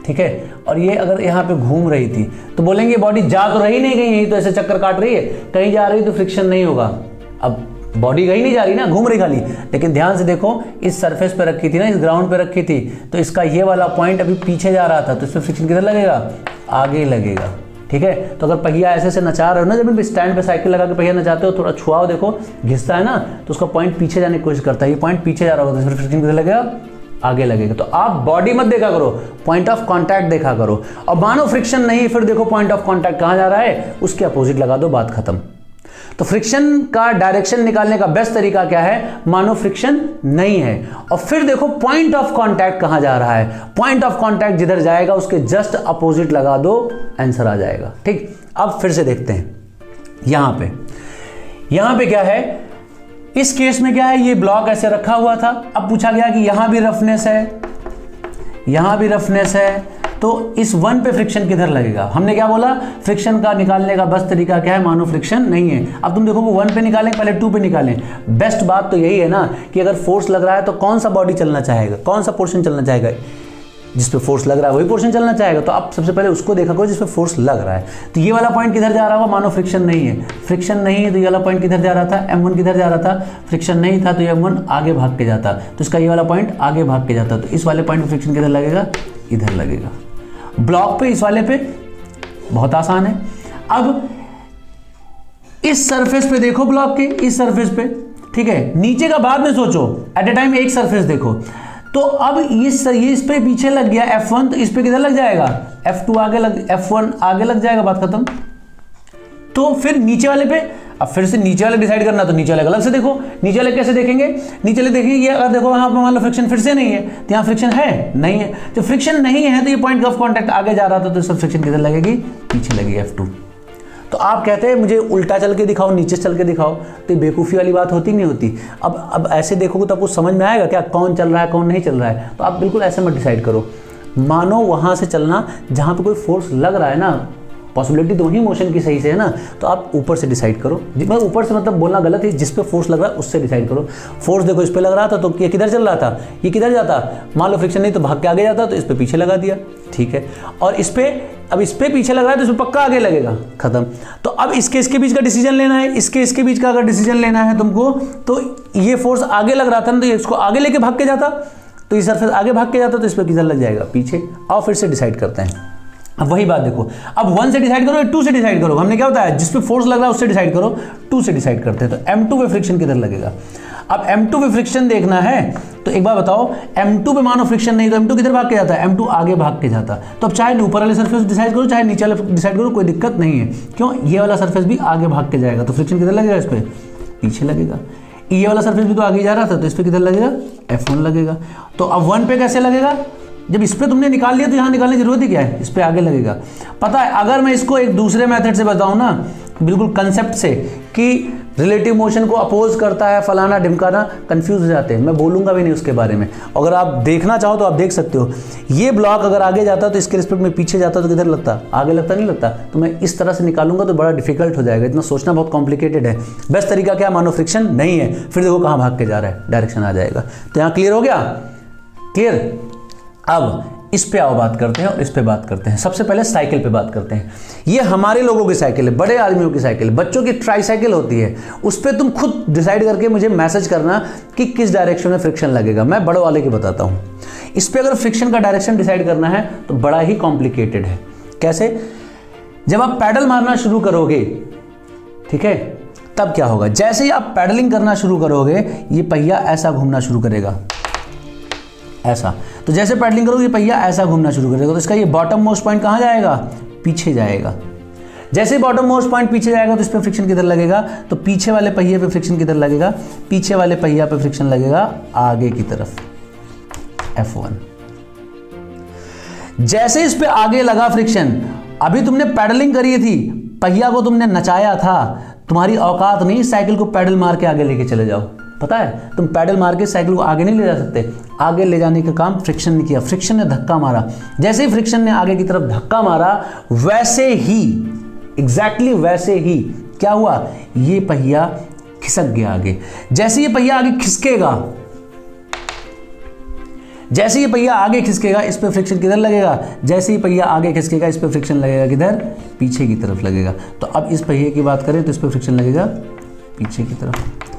A: ठीक है? और ये अगर यहाँ पे घूम रही थी तो बोलेंगे बॉडी जा तो रही नहीं गई यही तो ऐसे चक्कर काट रही है। कहीं जा रही तो फ्रिक्शन नहीं होगा। अब बॉडी गई नहीं जा रही ना, घूम रही खाली। लेकिन ध्यान से देखो, इस सरफेस पे रखी थी ना, इस ग्राउंड पे रखी थी तो इसका ये वाला पॉइंट अभी पीछे जा रहा था तो इसमें फ्रिक्शन किधर लगेगा? आगे लगेगा, ठीक है? तो अगर पहिया ऐसे से नचा रहे हो ना, जब स्टैंड पे साइकिल लगा के पहिया नचाते हो, थोड़ा छुआओ देखो, घिसता है ना तो उसका पॉइंट पीछे जाने की कोशिश करता है। ये पॉइंट पीछे जा रहा होगा तो फ्रिक्शन किधर लगेगा? आगे लगेगा। तो आप बॉडी मत देखा करो पॉइंट ऑफ़ कांटेक्ट देखा करो। और मानो फ्रिक्शन नहीं, फिर देखो पॉइंट ऑफ़ कांटेक्ट कहाँ जा रहा है? उसके अपोजिट लगा दो, बात खत्म। तो फ्रिक्शन का डायरेक्शन निकालने का बेस्ट तरीका क्या है? मानो फ्रिक्शन नहीं है। और फिर देखो पॉइंट ऑफ़ कांटेक्ट कहाँ जा रहा है? पॉइंट ऑफ़ कांटेक्ट जिधर जाएगा, उसके जस्ट अपोजिट लगा दो आंसर आ जाएगा। ठीक? अब फिर से देखते हैं। यहाँ पे। यहाँ पे क्या है? इस केस में क्या है? ये ब्लॉक ऐसे रखा हुआ था। अब पूछा गया कि यहाँ भी रफनेस है। यहाँ भी रफनेस है। तो इस वन पे फ्रिक्शन किधर लगेगा? हमने क्या बोला? फ्रिक्शन का निकालने का बस तरीका क्या है? मानो फ्रिक्शन नहीं है। अब तुम देखोगे वन पे निकालें, पहले टू पे निकालें। बेस्ट बात तो यही है ना कि अगर फोर्स लग रहा है तो कौन सा बॉडी चलना चाहेगा? कौन सा पोर्शन चलना चाहेगा? जिस पे फोर्स लग रहा है वही पोर्शन चलना चाहेगा। तो आप सबसे पहले उसको देखा करो जिस पे फोर्स लग रहा है। तो ये वाला पॉइंट किधर जा रहा होगा? मानो फ्रिक्शन नहीं है। फ्रिक्शन नहीं है तो ये वाला पॉइंट किधर जा रहा था? एम वन किधर जा रहा था? फ्रिक्शन नहीं था तो ये एम आगे भाग के जाता। तो इसका ये वाला पॉइंट आगे भाग के जाता। तो इस वाले पॉइंट फ्रिक्शन किधर लगेगा? इधर लगेगा। ब्लॉक पे, इस वाले पे। बहुत आसान है। अब, इस सरफेस पे देखो ब्लॉक के, इस सरफेस पे, ठीक है? नीचे का बाद में सोचो। एट ए टाइम एक सरफेस देखो। तो अब इस ये इस पे पीछे लग गया F1 तो इस पे किधर लग जाएगा? F2 आगे लग F1 आगे लग जाएगा, बात खत्म। तो फिर नीचे वाले पे अब फिर से नीचे वाले डिसाइड करना तो नीचे वाले अलग से देखो। नीचे वाले कैसे देखेंगे? नीचे वाले देखेंगे ये अगर देखो वहाँ पर मान लो फ्रिक्शन फिर से नहीं है तो यहाँ फ्रिक्शन है? नहीं है। तो फ्रिक्शन नहीं है तो ये पॉइंट ऑफ़ कॉन्टैक्ट आगे जा रहा था तो सब फ्रिक्शन किधर लगेगी? पीछे लगेगी एफ़ टू तो आप कहते हैं, मुझे उल्टा चल के दिखाओ, नीचे चल के दिखाओ तो बेवकूफ़ी वाली बात होती नहीं होती। अब अब ऐसे देखोगे तो आपको समझ में आएगा क्या कौन चल रहा है, कौन नहीं चल रहा है। तो आप बिल्कुल ऐसे मत डिसाइड करो। मानो वहाँ से चलना, जहाँ पे कोई फोर्स लग रहा है ना पॉसिबिलिटी तो वही मोशन की सही से है ना तो आप ऊपर से डिसाइड करो। मतलब ऊपर से मतलब बोलना गलत है, जिस पे फोर्स लग रहा है, उससे डिसाइड करो। फोर्स देखो, इस पे लग रहा था तो ये किधर चल रहा था? ये किधर जाता? मान लो फ्रिक्शन नहीं तो भाग के आगे जाता तो इस पर पीछे लगा दिया, ठीक है? और इस पर अब इस पे पीछे लग रहा है तो इसमें पक्का आगे लगेगा, खत्म। तो अब इसके इसके बीच का डिसीज़न लेना है, इसके इसके बीच का अगर डिसीज़न लेना है तुमको तो ये फोर्स आगे लग रहा था ना तो इसको आगे लेके भाग के जाता। तो ये सरफेस आगे भाग के जाता तो इस पर किधर लग जाएगा? पीछे। और फिर से डिसाइड करते हैं। अब वही बात देखो। अब वन से डिसाइड करो या टू से डिसाइड करो। हमने क्या है जिस पे फोर्स लग रहा है उससे डिसाइड करो। टू से डिसाइड करते हैं। तो एम टू पे फ्रिक्शन किधर लगेगा? अब M2 पे फ्रिक्शन देखना है तो एक बार बताओ M2 पे मानो फ्रिक्शन नहीं तो M2 किधर भाग के जाता है? M2 आगे भाग के जाता तो अब चाहे ऊपर वाले सर्फेस डिसाइड करो, चाहे नीचे वाले डिसाइड करो, कोई दिक्कत नहीं है। क्यों? ये वाला सर्फेस भी आगे भाग के जाएगा। तो फ्रिक्शन किधर लगेगा इस पर पीछे लगेगा। ये वाला सर्फेस भी तो आगे जा रहा था तो इस पर किधर लगेगा? एफ़ लगेगा। तो अब वन पे कैसे लगेगा? जब इस पर तुमने निकाल लिया तो यहाँ निकालने की ज़रूरत ही क्या है? इस पर आगे लगेगा। पता है, अगर मैं इसको एक दूसरे मेथड से बताऊँ ना, बिल्कुल कंसेप्ट से, कि रिलेटिव मोशन को अपोज करता है फलाना ढिमकाना कंफ्यूज हो जाते हैं। मैं बोलूँगा भी नहीं उसके बारे में। अगर आप देखना चाहो तो आप देख सकते हो। ये ब्लॉक अगर आगे जाता तो इसके रिस्पेक्ट में पीछे जाता तो किधर लगता? आगे लगता नहीं लगता? तो मैं इस तरह से निकालूँगा तो बड़ा डिफ़िकल्ट हो जाएगा। इतना सोचना बहुत कॉम्प्लिकेटेड है। बेस्ट तरीका क्या? मानो फ्रिक्शन नहीं है। फिर देखो कहाँ भाग के जा रहा है। डायरेक्शन आ जाएगा। तो यहाँ क्लियर हो गया? क्लियर अब इस पे आओ बात करते हैं और इस पे बात करते हैं। सबसे पहले साइकिल पे बात करते हैं। ये हमारे लोगों की साइकिल है, बड़े आदमियों की साइकिल बच्चों की ट्राई साइकिल होती है। उस पर तुम खुद डिसाइड करके मुझे मैसेज करना कि किस डायरेक्शन में फ्रिक्शन लगेगा। मैं बड़ों वाले की बताता हूँ। इस पर अगर फ्रिक्शन का डायरेक्शन डिसाइड करना है तो बड़ा ही कॉम्प्लिकेटेड है। कैसे? जब आप पैडल मारना शुरू करोगे, ठीक है, तब क्या होगा? जैसे ही आप पैडलिंग करना शुरू करोगे, ये पहिया ऐसा घूमना शुरू करेगा। ऐसा। तो जैसे पैडलिंग करोगे पहिया ऐसा घूमना शुरू करेगा तो इसका ये बॉटम मोस्ट पॉइंट कहाँ जाएगा? पीछे जाएगा। जैसे बॉटम मोस्ट पॉइंट पीछे जाएगा तो इस पर फ्रिक्शन किधर लगेगा? तो पीछे वाले पहिए पे फ्रिक्शन किधर लगेगा? पीछे वाले पहिया पे फ्रिक्शन लगेगा आगे की तरफ़। F1 जैसे इस पे आगे लगा फ्रिक्शन अभी तुमने पैडलिंग करी थी, पहिया को तुमने नचाया था, तुम्हारी औकात नहीं, साइकिल को पैडल मार के आगे लेके चले जाओ। पता है, तुम पैडल मार के साइकिल को आगे नहीं ले जा सकते। आगे ले जाने का काम फ्रिक्शन ने किया। फ्रिक्शन ने धक्का मारा। जैसे ही फ्रिक्शन ने आगे की तरफ़ धक्का मारा, वैसे ही एग्जैक्टली exactly वैसे ही, क्या हुआ? ये पहिया खिसक गया आगे। जैसे ये पहिया आगे खिसकेगा, जैसे ये पहिया आगे खिसकेगा, इस पर फ्रिक्शन किधर लगेगा? जैसे ही पहिया आगे खिसकेगा, इस पर फ्रिक्शन लगेगा किधर? पीछे की तरफ़ लगेगा। तो अब इस पहिए की बात करें तो इस पर फ्रिक्शन लगेगा पीछे की तरफ़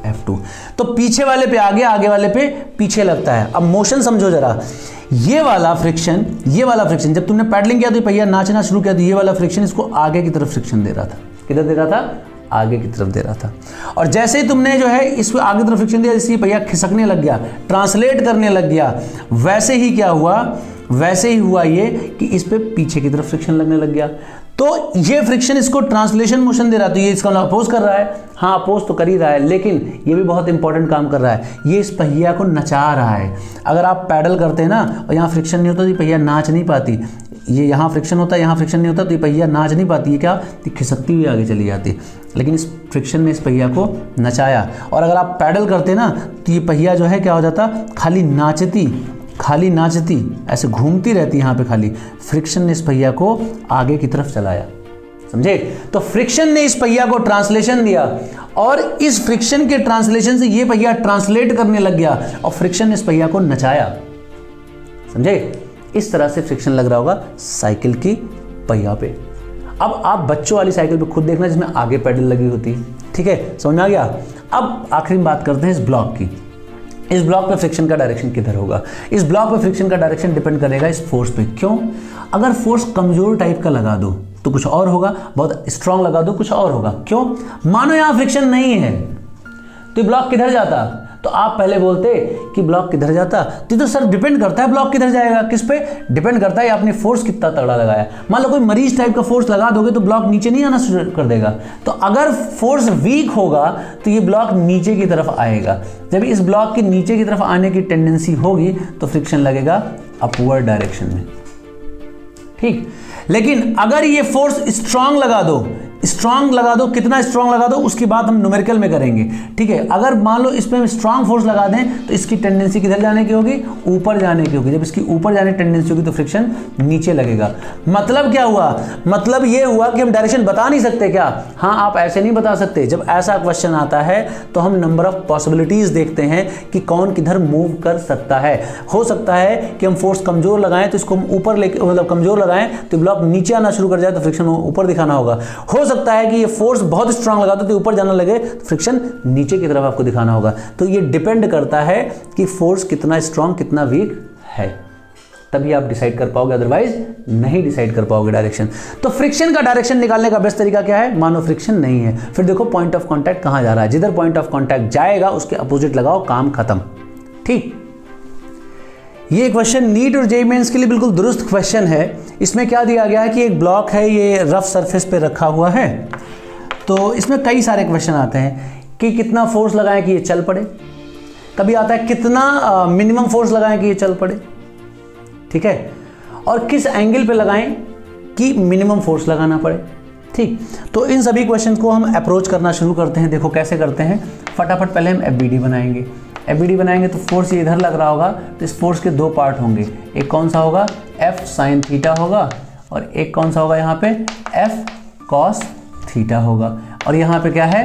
A: F2 तो पीछे वाले पे आगे आगे वाले पे पीछे लगता है। अब मोशन समझो जरा। ये वाला फ्रिक्शन ये वाला फ्रिक्शन जब तुमने पैडलिंग किया तो पहिया नाचना शुरू किया तो ये वाला फ्रिक्शन इसको आगे की तरफ़ फ्रिक्शन दे रहा था। किधर दे रहा था? आगे की तरफ़ दे रहा था। और जैसे ही तुमने जो है इस आगे तरफ़ फ्रिक्शन दिया जैसे पहिया खिसकने लग गया ट्रांसलेट करने लग गया। वैसे ही क्या हुआ? वैसे ही हुआ ये कि इस पे पीछे की तरफ़ फ्रिक्शन लगने लग गया। तो ये फ्रिक्शन इसको ट्रांसलेशन मोशन दे रहा है तो ये इसका अपोज कर रहा है। हाँ अपोज तो कर ही रहा है, लेकिन ये भी बहुत इंपॉर्टेंट काम कर रहा है। ये इस पहिया को नचा रहा है। अगर आप पैडल करते हैं ना, और यहाँ फ्रिक्शन नहीं होता तो ये पहिया नाच नहीं पाती। ये यहाँ फ्रिक्शन होता है यहाँ फ्रिक्शन नहीं होता तो ये पहिया नाच नहीं पाती। है क्या? तो खिसकती हुई आगे चली जाती। लेकिन इस फ्रिक्शन ने इस पहिया को नचाया। और अगर आप पैडल करते ना तो ये पहिया जो है क्या हो जाता? खाली नाचती। खाली नाचती ऐसे घूमती रहती यहाँ पे खाली। फ्रिक्शन ने इस पहिया को आगे की तरफ़ चलाया। समझे? तो फ्रिक्शन ने इस पहिया को ट्रांसलेशन दिया और इस फ्रिक्शन के ट्रांसलेशन से ये पहिया ट्रांसलेट करने लग गया और फ्रिक्शन ने इस पहिया को नचाया। समझे? इस तरह से फ्रिक्शन लग रहा होगा साइकिल की पहिया पे। अब आप बच्चों वाली साइकिल पे खुद देखना जिसमें आगे पैडल लगी होती। है ठीक है? समझ में आ गया? अब आखिरी बात करते हैं इस ब्लॉक की। इस ब्लॉक पे फ्रिक्शन का डायरेक्शन किधर होगा? इस ब्लॉक पे फ्रिक्शन का डायरेक्शन डिपेंड करेगा इस फोर्स पे। क्यों? अगर फोर्स कमज़ोर टाइप का लगा दो तो कुछ और होगा, बहुत स्ट्रांग लगा दो, कुछ और होगा। क्यों? मानो यहाँ फ्रिक्शन नहीं है। तो ब्लॉक किधर जाता? तो आप पहले बोलते कि ब्लॉक किधर जाता? तो तो सर डिपेंड करता है ब्लॉक किधर जाएगा, किस पे? डिपेंड करता है आपने फोर्स कितना तगड़ा लगाया। मान लो कोई मरीज़ टाइप का फोर्स लगा दोगे तो ब्लॉक नीचे नहीं आना शुरू कर देगा। तो अगर फोर्स वीक होगा तो ये ब्लॉक नीचे की तरफ़ आएगा। जब इस ब्लॉक के नीचे की तरफ़ आने की टेंडेंसी होगी तो फ्रिक्शन लगेगा अपवर्ड डायरेक्शन में। ठीक? लेकिन अगर ये फोर्स स्ट्रांग लगा दो स्ट्रांग लगा दो, कितना स्ट्रांग लगा दो, उसकी बात हम न्यूमेरिकल में करेंगे। ठीक है? अगर मान लो इस पर स्ट्रांग फोर्स लगा दें तो इसकी टेंडेंसी किधर जाने की होगी? ऊपर जाने की होगी। जब इसकी ऊपर जाने टेंडेंसी होगी तो फ्रिक्शन नीचे लगेगा। मतलब क्या हुआ? मतलब ये हुआ कि हम डायरेक्शन बता नहीं सकते क्या? हाँ आप ऐसे नहीं बता सकते। जब ऐसा क्वेश्चन आता है तो हम नंबर ऑफ़ पॉसिबिलिटीज देखते हैं कि कौन किधर मूव कर सकता है। हो सकता है कि हम फोर्स कमज़ोर लगाएँ तो इसको हम ऊपर लेके मतलब कमज़ोर लगाएँ तो ब्लॉक नीचे आना शुरू कर जाए तो फ्रिक्शन ऊपर दिखाना होगा। हो सकता है कि ये फोर्स बहुत स्ट्रांग लगा तो ऊपर जाने लगे तो फ्रिक्शन नीचे की तरफ़ आपको दिखाना होगा। तो ये डिपेंड करता है कि फोर्स कितना स्ट्रांग कितना वीक है। तभी आप डिसाइड कर पाओगे अदरवाइज़ नहीं डिसाइड कर पाओगे डायरेक्शन तो फ्रिक्शन का डायरेक्शन निकालने का बेस्ट तरीका क्या है? मानो फ्रिक्शन नहीं है। फिर देखो पॉइंट ऑफ़ कॉन्टैक्ट कहाँ जा रहा है। जिधर पॉइंट ऑफ़ कांटेक्ट जाएगा, उसके अपोजिट लगाओ, काम खत्म। ठीक? ये क्वेश्चन नीट और जेई मेंस के लिए बिल्कुल दुरुस्त क्वेश्चन है। इसमें क्या दिया गया है कि एक ब्लॉक है, ये रफ सरफेस पे रखा हुआ है। तो इसमें कई सारे क्वेश्चन आते हैं कि कितना फोर्स लगाएँ कि ये चल पड़े। कभी आता है कितना मिनिमम फोर्स लगाएँ कि ये चल पड़े। ठीक है? और किस एंगल पे लगाएँ कि मिनिमम फोर्स लगाना पड़े। ठीक तो इन सभी क्वेश्चन को हम अप्रोच करना शुरू करते हैं। देखो कैसे करते हैं। फटाफट पहले हम एफ़ बनाएँगे। एफ़ बनाएँगे तो फोर्स ये इधर लग रहा होगा तो इस फोर्स के दो पार्ट होंगे। एक कौन सा होगा? एफ़ साइन थीटा होगा और एक कौन सा होगा यहाँ पे? एफ़ कॉस थीटा होगा। और यहाँ पे क्या है?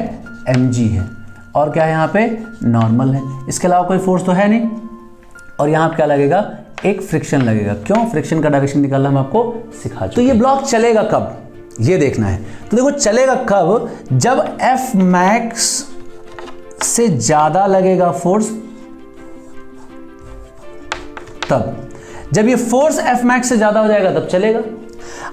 A: एमजी है। और क्या है यहाँ पे? नॉर्मल है। इसके अलावा कोई फोर्स तो है नहीं। और यहाँ पे क्या लगेगा? एक फ्रिक्शन लगेगा। क्यों? फ्रिक्शन का डायरेक्शन निकालना हम आपको सिखा तो ये ब्लॉक चलेगा कब? ये देखना है। तो देखो, चलेगा कब? जब एफ़ मैक्स से ज़्यादा लगेगा फोर्स तब। जब ये फोर्स एफ़ मैक्स से ज़्यादा हो जाएगा, तब चलेगा।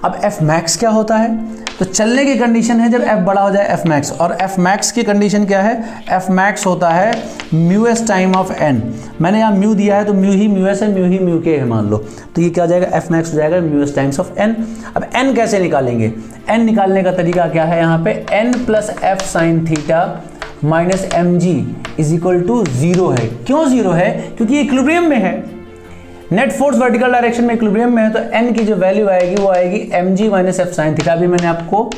A: अब एफ़ मैक्स क्या होता है? तो चलने की कंडीशन है जब एफ़ बड़ा हो जाए एफ़ मैक्स और एफ़ मैक्स की कंडीशन क्या है? एफ़ मैक्स होता है mu S time of N मैंने यहाँ म्यू दिया है तो म्यू ही म्यू एस है म्यू ही म्यू के है मान लो। तो ये क्या हो जाएगा? एफ़ मैक्स हो जाएगा mu S times of N अब एन कैसे निकालेंगे? एन निकालने का तरीका क्या है यहाँ पे? N plus F sine theta minus M G is equal to zero है। क्यों ज़ीरो है? क्योंकि इक्विलिब्रियम में है। नेट फोर्स वर्टिकल डायरेक्शन में इक्विलिब्रियम में है तो एन की जो वैल्यू आएगी, वो आएगी M G minus F sine theta भी मैंने आपको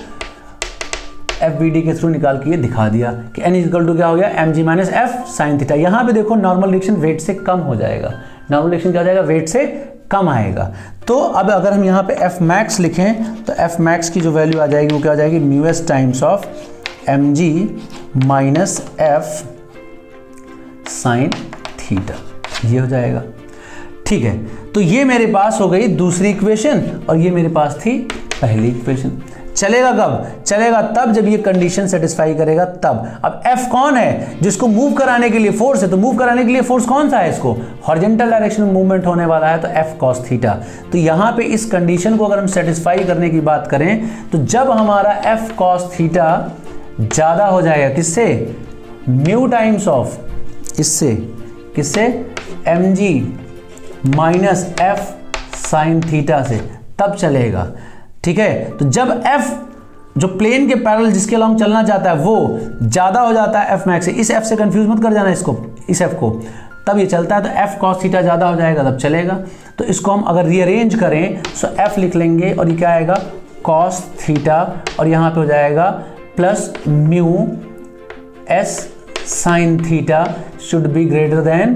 A: एफ़ बी डी के थ्रू निकाल के दिखा दिया कि एन इक्वल टू क्या हो गया? M G minus F sine theta यहाँ पे देखो नॉर्मल रिएक्शन वेट से कम हो जाएगा। नॉर्मल रिएक्शन क्या हो जाएगा? वेट से कम आएगा। तो अब अगर हम यहाँ पे एफ़ मैक्स लिखें तो एफ़ मैक्स की जो वैल्यू आ जाएगी, वो क्या हो जाएगी? Mu S times of M G minus F sine theta ये हो जाएगा। ठीक है? तो ये मेरे पास हो गई दूसरी इक्वेशन और ये मेरे पास थी पहली इक्वेशन चलेगा कब? चलेगा तब जब ये कंडीशन सेटिस्फाई करेगा, तब। अब F कौन है जिसको मूव कराने के लिए फोर्स है? तो मूव कराने के लिए फोर्स कौन सा है इसको? हॉरिजेंटल डायरेक्शन में मूवमेंट होने वाला है तो F cos थीटा तो यहाँ पे इस कंडीशन को अगर हम सेटिस्फाई करने की बात करें तो जब हमारा F cos थीटा ज़्यादा हो जाएगा किससे? म्यू टाइम्स ऑफ़ इससे किससे? M G minus F sine theta से, तब चलेगा। ठीक है? तो जब एफ़, जो प्लेन के पैरल जिसके अलॉन्ग चलना चाहता है, वो ज़्यादा हो जाता है एफ़ मैक्स से, इस एफ़ से कंफ्यूज मत कर जाना इसको, इस एफ़ को। तब ये चलता है तो एफ़ कॉस थीटा ज़्यादा हो जाएगा, तब चलेगा। तो इसको हम अगर रीअरेंज करें सो एफ़ लिख लेंगे, और ये क्या आएगा? कॉस थीटा, और यहाँ पे हो जाएगा plus mu S sine theta should be greater than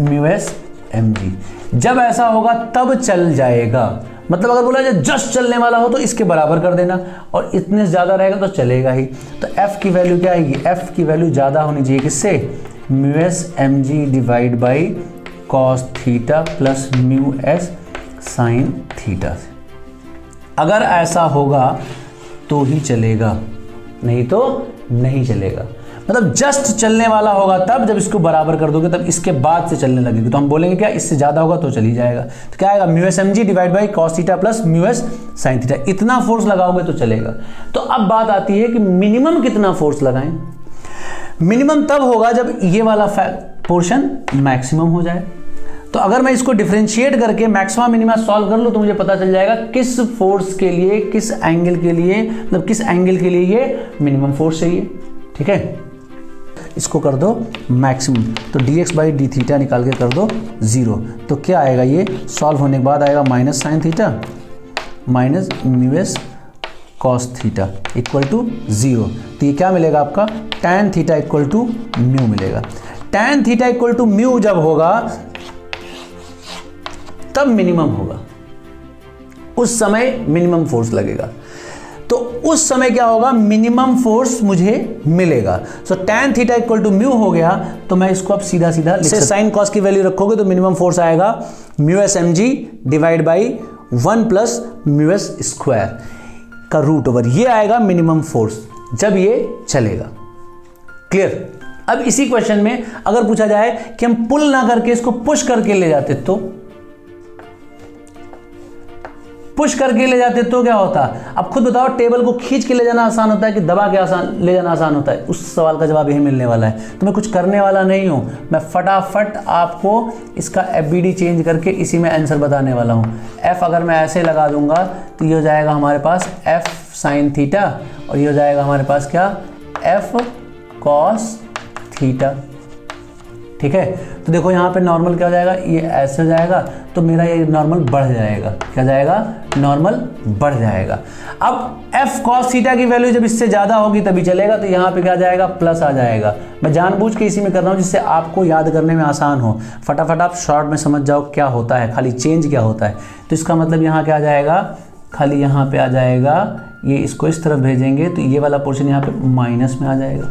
A: mu S M G जब ऐसा होगा, तब चल जाएगा। मतलब अगर बोला जाए, जस्ट चलने वाला हो तो इसके बराबर कर देना। और इतने ज़्यादा रहेगा तो चलेगा ही। तो एफ़ की वैल्यू क्या आएगी? एफ़ की वैल्यू ज़्यादा होनी चाहिए किससे? Mu S M G divide by cos theta plus mu S sine theta से। अगर ऐसा होगा तो ही चलेगा। नहीं तो नहीं चलेगा। मतलब जस्ट चलने वाला होगा तब जब इसको बराबर कर दोगे, तब इसके बाद से चलने लगेगी। तो हम बोलेंगे क्या, इससे ज़्यादा होगा तो चली जाएगा। तो क्या आएगा? Mu S M G divide by cos theta plus mu S sine theta इतना फोर्स लगाओगे तो चलेगा। तो अब बात आती है कि मिनिमम कितना फोर्स लगाएँ? मिनिमम तब होगा जब ये वाला पोर्शन मैक्सिमम हो जाए। तो अगर मैं इसको डिफ्रेंशिएट करके मैक्सिमम मिनिमा सॉल्व कर लूँ तो मुझे पता चल जाएगा किस फोर्स के लिए, किस एंगल के लिए मतलब किस एंगल के लिए ये मिनिमम फोर्स चाहिए। ठीक है? इसको कर दो मैक्सिमम तो D X by D theta निकाल के कर दो ज़ीरो तो क्या आएगा ये? सॉल्व होने के बाद आएगा minus sine theta minus mu S cos theta equal to zero तो ये क्या मिलेगा आपका? Tan theta equal to mu मिलेगा। Tan theta equal to mu जब होगा, तब मिनिमम होगा। उस समय मिनिमम फोर्स लगेगा। तो उस समय क्या होगा? मिनिमम फोर्स मुझे मिलेगा। So tan theta equal to mu हो गया तो मैं इसको अब सीधा सीधा से साइन कॉस की वैल्यू रखोगे तो मिनिमम फोर्स आएगा mu S M G divide by one plus mu S square का रूट ओवर ये आएगा मिनिमम फोर्स जब ये चलेगा। क्लियर अब इसी क्वेश्चन में अगर पूछा जाए कि हम पुल ना करके इसको पुश करके ले जाते तो? पुश करके ले जाते तो क्या होता? अब खुद बताओ, टेबल को खींच के ले जाना आसान होता है कि दबा के आसान, ले जाना आसान होता है? उस सवाल का जवाब यही मिलने वाला है। तो मैं कुछ करने वाला नहीं हूँ। मैं फटाफट आपको इसका एफ़ चेंज करके इसी में आंसर बताने वाला हूँ। एफ़ अगर मैं ऐसे लगा दूँगा तो ये हो जाएगा हमारे पास एफ़ साइन थीटा और ये हो जाएगा हमारे पास क्या? एफ़ कॉस थीटा ठीक है? तो देखो यहाँ पे नॉर्मल क्या हो जाएगा? ये ऐसे हो जाएगा तो मेरा ये नॉर्मल बढ़ जाएगा। क्या जाएगा? नॉर्मल बढ़ जाएगा। अब एफ़ कॉस थीटा की वैल्यू जब इससे ज़्यादा होगी तभी चलेगा तो यहाँ पे क्या जाएगा? प्लस आ जाएगा। मैं जानबूझ के इसी में कर रहा हूँ जिससे आपको याद करने में आसान हो। फटाफट आप शॉर्ट में समझ जाओ क्या होता है, खाली चेंज क्या होता है। तो इसका मतलब यहाँ क्या आ जाएगा? खाली यहाँ पे आ जाएगा, ये इसको इस तरफ़ भेजेंगे तो ये वाला पोर्शन यहाँ पे माइनस में आ जाएगा।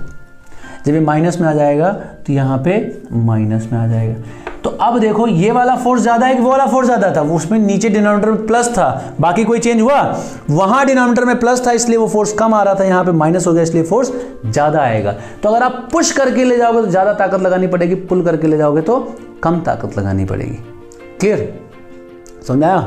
A: जब ये माइनस में आ जाएगा तो यहाँ पे माइनस में आ जाएगा। तो अब देखो, ये वाला फोर्स ज़्यादा है कि वो वाला फोर्स ज़्यादा था? उसमें नीचे डिनोमीटर में प्लस था, बाकी कोई चेंज हुआ? वहाँ डिनोमीटर में प्लस था, इसलिए वो फोर्स कम आ रहा था, यहाँ पे माइनस हो गया, इसलिए फोर्स ज़्यादा आएगा। तो अगर आप पुश करके ले जाओगे तो ज़्यादा ताकत लगानी पड़ेगी पुल करके ले जाओगे तो कम ताकत लगानी पड़ेगी। क्लियर समझ आया